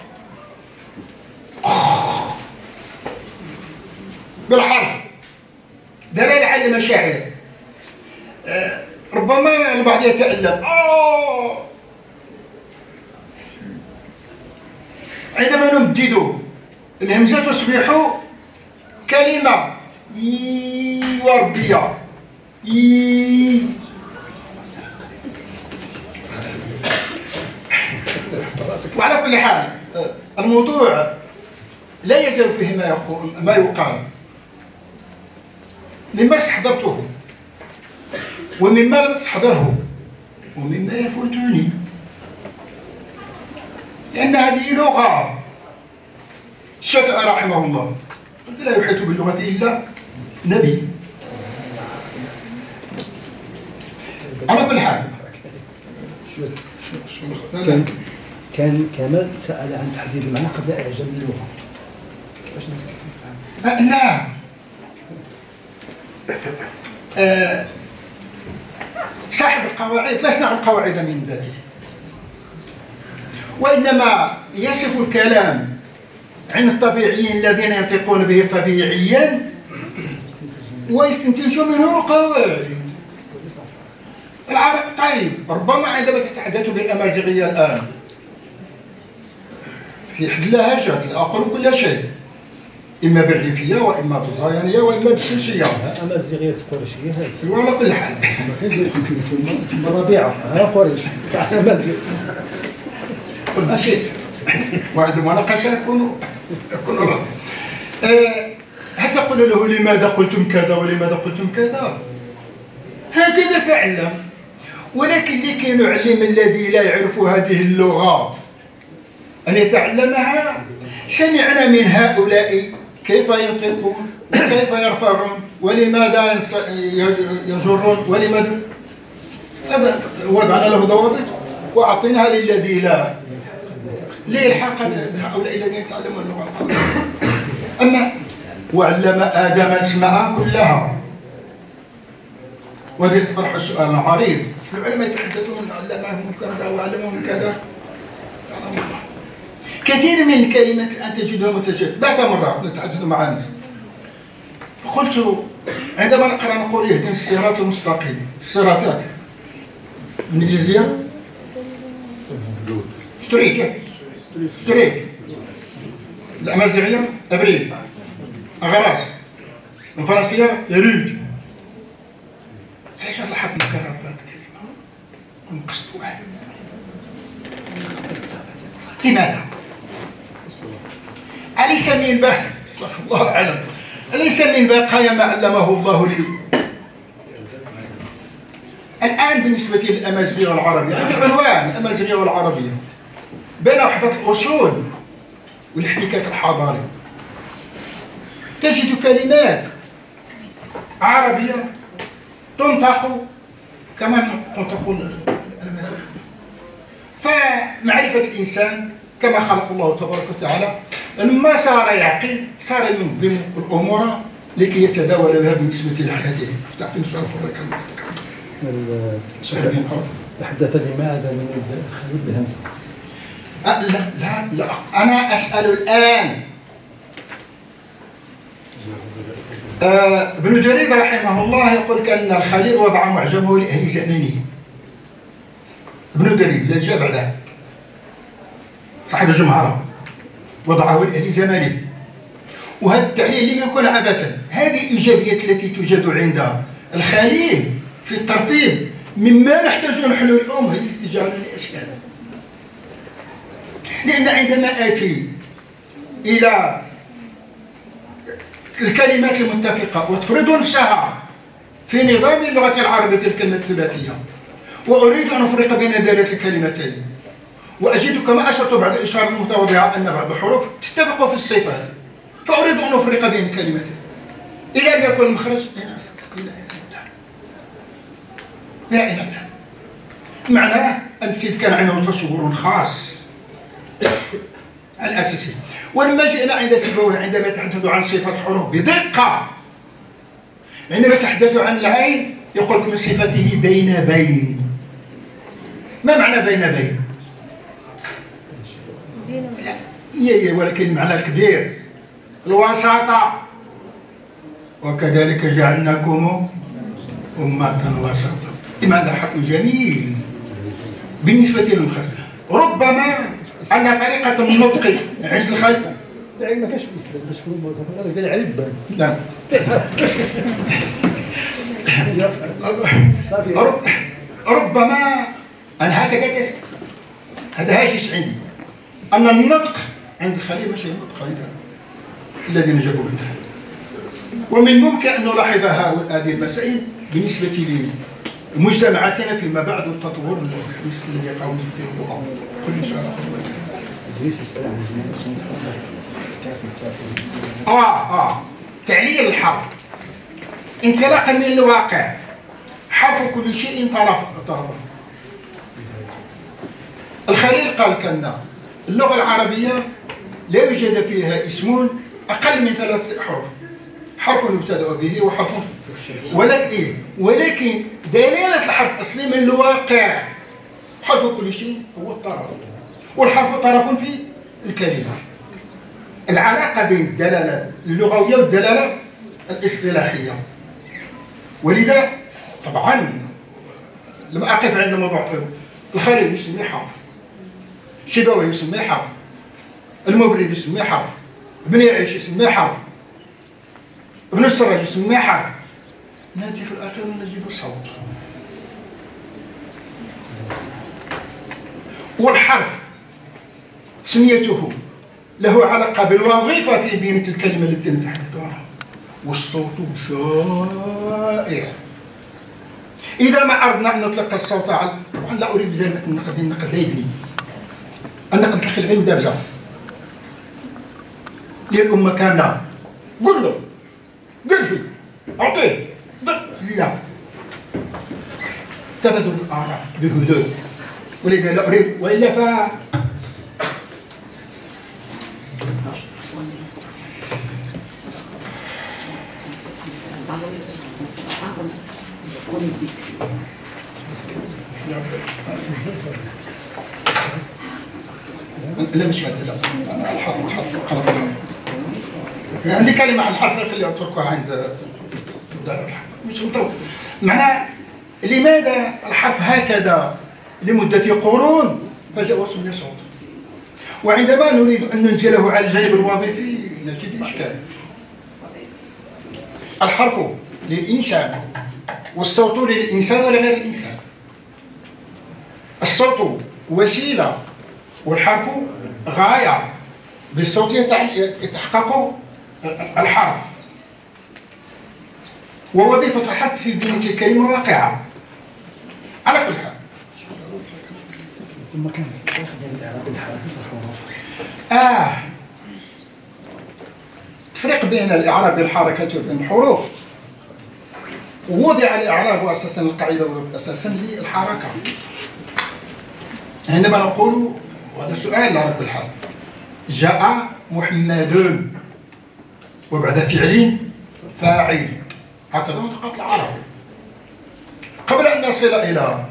بالحرف. دلالة على المشاعر. آه، ربما البعض يتألم. آه. عندما نمدد الهمزة تصبح كلمة. وربية. وعلى كل حال الموضوع لا يزال فيه ما يقول ما يقال مما استحضرته ومما استحضره ومما يفوتني. لأن هذه لغة الشافعي رحمه الله. لا يحيط باللغة إلا نبي. على كل حال. كان كمال سأل عن تحديد المعنى قبل إعجاب اللغة أه، لا أه صاحب القواعد لا صاحب القواعد من ذاته وإنما يصف الكلام عن الطبيعيين الذين ينطقون به طبيعيا ويستنتج منه قواعد. العرب طيب ربما عندما تتحدث بالأمازيغية الآن في اللهجات لا أقول كل شيء إما بالريفية وإما بالزاينية وإما بالشمسية أمازيغية قريشية هذه وعلى كل حال. ثم ربيعة ها قريش. أمازيغ قل ما شئت وعند مناقشة يكون يكون أه هل تقول له لماذا قلتم كذا ولماذا قلتم كذا؟ هكذا تعلم. ولكن لكي نعلم الذي لا يعرف هذه اللغة أن يتعلمها. سمعنا من هؤلاء كيف ينطقون وكيف يرفعون ولماذا يجرون ولماذا؟ هذا وضعنا له ضوابط وأعطيناها للذي لا. ليلحق بهؤلاء الذين يتعلمون اللغة العربية. أما وعلم آدم الأسماء كلها. وهذه طرح السؤال العريض العلماء يتحدثون علمهم كذا وعلمهم كذا. كثير من الكلمات الآن تجدها متجددة ذات مرة نتحدث مع الناس قلت عندما نقرأ نقول يهدي الصراط المستقيم. الصراطات بالإنجليزية ستريت ستريت الأمازيغية؟ أبريد أغراس. الفرنسية؟ ريد علاش لاحظت هذه الكلمة؟ قصد واحد. لماذا؟ أليس من بقى الله أعلم. أليس من بقايا ما علمه الله لي؟ الآن بالنسبة للأمازيغية والعربية هذا عنوان الأمازيغية والعربية. بين وحدة الأصول والاحتكاك الحضاري. تجد كلمات عربية تنطق كما تنطق المازيغية فمعرفة الإنسان كما خلق الله تبارك وتعالى لما صار يعقل صار ينظم الأمور لكي يتداول بها بالنسبة لحياته. تعطيني سؤال فضلك تحدث لماذا من خليل بهمزة؟ أه لا لا لا. أنا أسأل الآن. آه، ابن جرير رحمه الله يقول كأن الخليل وضع معجمه لأهل زمانه ابن جرير جاء بعده. صاحب الجمهرة وضعه لأهل زمانه وهذا التعليل لم يكن عبثا. هذه الإيجابيات التي توجد عند الخليل في الترتيب مما نحتاج نحن اليوم هي التي تجعلني أسأل لأن عندما آتي إلى الكلمات المتفقة وتفرض نفسها في نظام اللغة العربية الكلمة الثلاثية وأريد أن أفرق بين دالة الكلمتين. وأجد كما أشرت بعد إشارة المتواضعة أن بعض الحروف تتفق في الصفات فأريد أن أفرق بين الكلمتين إلى أن يكون المخرج؟ لا إله إلا معناه أن السيد كان عنده تصور خاص. الأساسي. ولما جئنا عند سيبويه عندما تحدثوا عن صفة الحروف بدقة. عندما تحدثوا عن العين يقول لك من صفته بين بين. ما معنى بين بين؟ هي هي ولكن معنى كبير. الوساطة. وكذلك جعلناكم أمة وسطا. لماذا؟ حكم جميل. بالنسبة للمخرج ربما أن طريقة النطق. عند الخلق العلم ما كانش في الاسلام موظف هذا علم. لا. ربما أنا هكذا كس هذا هاجس عندي. أن النطق عند الخليل ماشي النطق عند الذين جابوا منها ومن ممكن أن نلاحظ هذه المسائل بالنسبة لمجتمعاتنا فيما بعد التطور الذي يقع قل إن شاء الله آه آه. تعليل الحرف انطلاقا من الواقع. حرف كل شيء طرف طرفا الخليل قال كنا اللغة العربية لا يوجد فيها اسم أقل من ثلاث حروف. حرف يبتدأ به وحرف ولكن إيه؟ ولكن دلالة الحرف أصلي من الواقع. حرف كل شيء هو الطرف. والحرف طرف في الكلمة. العلاقة بين الدلالة اللغوية والدلالة الاصطلاحية. ولذا طبعا لم أقف عند موضوع الخليل يسميه حرف سيبويه يسميه حرف المبرد يسميه حرف ابن يعيش يسميه حرف ابن السراج يسميه حرف ناتي في الأخير نجد صوت والحرف سميته له علاقة بالوظيفة في بينة الكلمة التي نتحدث عنها والصوت شائع. إذا ما أردنا أن نطلق الصوت على طبعا لا أريد زي النقد النقد لا يبني النقد كأخي العلم دابجة للأمة كاملة. قل له. قل فيه. أعطيه. لا. تبادل الآراء بهدوء. ولذا لا أريد وإلا ف لا مش هذا لا. الحرف الحرف الحرف الحرف عندي كلمة عن الحرف خليها أتركها عند دار الحرف مش مطول. معناه لماذا الحرف هكذا لمدة قرون؟ فجاء وسمي صوت وعندما نريد أن ننزله على الجانب الوظيفي نجد إشكال. الحرف للإنسان والصوت للإنسان ولا غير الإنسان. الصوت وسيلة والحرف غاية. بالصوت يتحقق الحرف. ووظيفة الحرف في بنية الكلمة واقعة. على كل حال. آه. تفرق بين الإعراب بالحركة وبين الحروف. وضع الإعراب أساسا القاعدة أساسا للحركة. عندما نقول وهذا سؤال لرب الحال جاء محمد وبعد فعل فاعل. هكذا نطقت العرب. قبل أن نصل إلى.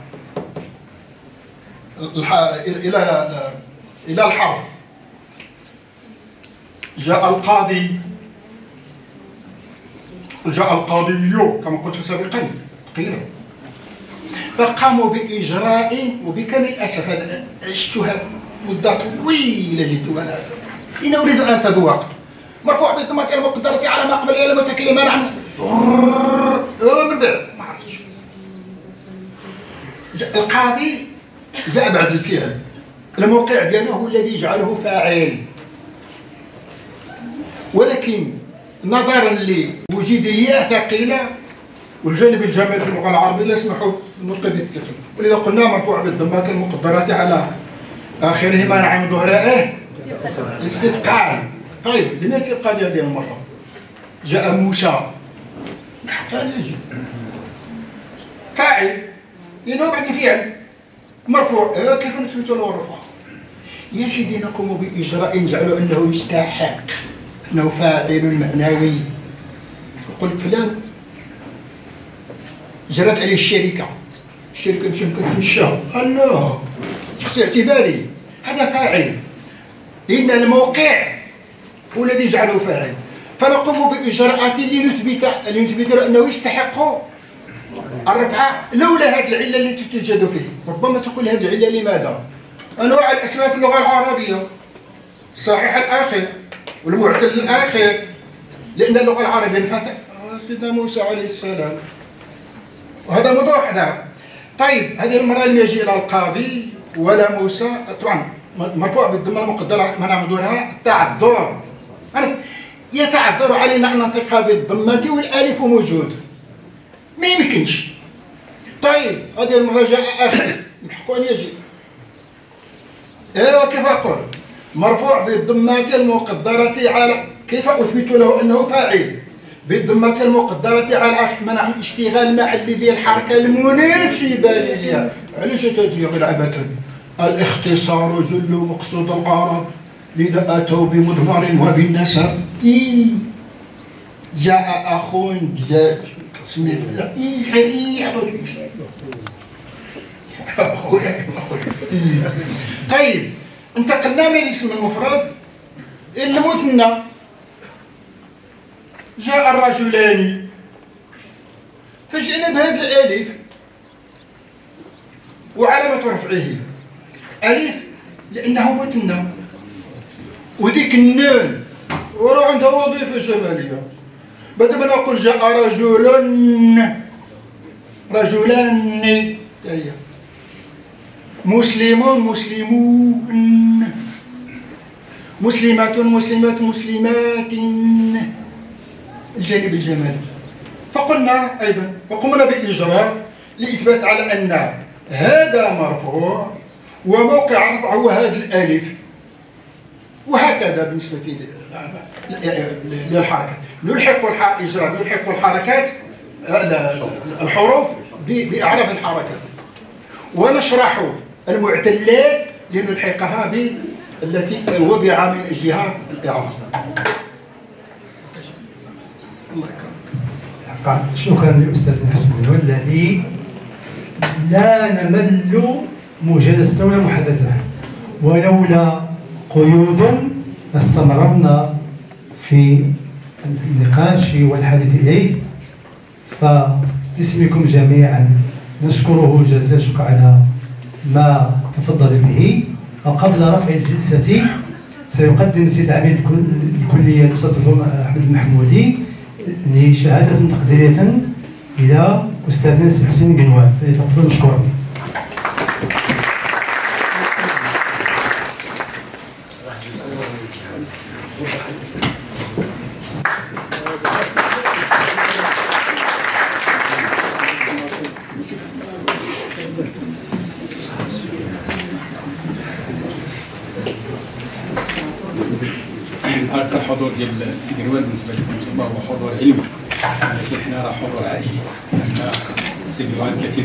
إلى إلى الحرف. جاء القاضي. جاء القاضي كما قلت سابقا. قيل. فقاموا بإجراء وبكامل الأسف هذا عشتها مدة طويلة جدا. وأنا إن أريد أن أتذوق مرفوع بالضمة المقدرة على ما قبل إلى المتكلم عن من بعد. ما عرفتش. القاضي جاء بعد الفعل. الموقع ديالو هو الذي يجعله فاعل. ولكن نظرا لوجود الياء ثقيلة والجانب الجميل في اللغة العربية لا يسمح بالنطق بالثقل ولذا قلنا مرفوع بالضمات المقدرة على اخره منع من ظهرائه الاستثقال طيب لماذا تبقى هذه المره جاء موسى حتى يجي فاعل لأنه بعد فعل مرفوع آه كيف نثبت له الرفع يا سيدي نقوم باجراء نجعله انه يستحق انه فاعل معنوي قلت فلان جرت عليه الشركة الشركة مشى كتمشى قال لا شخص اعتباري هذا فاعل. لأن الموقع هو الذي جعله فاعل. فنقوم بإجراءات لنثبت لنثبت أنه يستحق الرفعه لولا هذه العلة التي توجد فيه. ربما تقول هذه العلة لماذا؟ أنواع الأسماء في اللغة العربية. صحيح الآخر والمعتل الآخر. لأن اللغة العربية انفتح سيدنا موسى عليه السلام. وهذا موضوع وحده طيب هذه المرة لم يجي إلى القاضي ولا موسى. طبعا مرفوع بالضمة المقدرة منع مدورها التعذر. يتعذر علينا أن ننطق بالضمة والألف موجود. ما يمكنش. طيب هذه آخر. من حقه أن يجي. أيوا كيف أقول؟ مرفوع بالضمة المقدرة على كيف أثبت له أنه فاعل؟ بالضمة المقدرة على منع الاشتغال مع الذي الحركة المناسبة للياء. علاش تدري غير عبثا؟ الاختصار جل مقصود العرب لذا أتوا بمضمر وبالنسب. إيه جاء أخ جاء اسمي لا إيه حبيبي. طيب انتقلنا من الاسم المفرد إلى المثنى جاء الرجلان. فجئنا بهذا الألف وعلامة رفعه. ألف لأنه مثنى وديك النون وراه عندها وظيفة جمالية. بدل ما نقول جاء رجل رجلان مسلم مسلمون. مسلمات مسلمات مسلمات. الجانب الجمالي. فقلنا أيضا وقمنا بالإجراء لإثبات على أن هذا مرفوع. وموقع الرفع هو هذا الألف. وهكذا بالنسبة للحركات نلحق الإجراء نلحق الحركات الحروف بأعراف الحركات ونشرح المعتلات لنلحقها بالتي وضع من أجلها الإعراب. شكرا لاستاذنا حسن الذي لا نمل مجالسته ولا محادثته ولولا قيود لاستمررنا في النقاش والحديث إليه فباسمكم جميعا نشكره جزيل الشكر على ما تفضل به. وقبل رفع الجلسة سيقدم السيد عميد الكلية الأستاذ أحمد المحمودي لشهادة تقديرية إلى أستاذنا سي حسين قنوان فليتفضل مشكورا. الحضور ديال السي قنوان بالنسبة لكم هو حضور علمي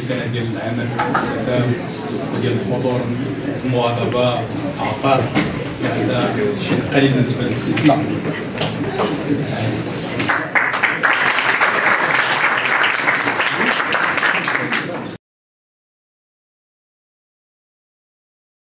قنوان 30 سنه ديال العمل المؤسسه وديال الحضور المواظبه عطاء هذا شيء قليل بالنسبة للسي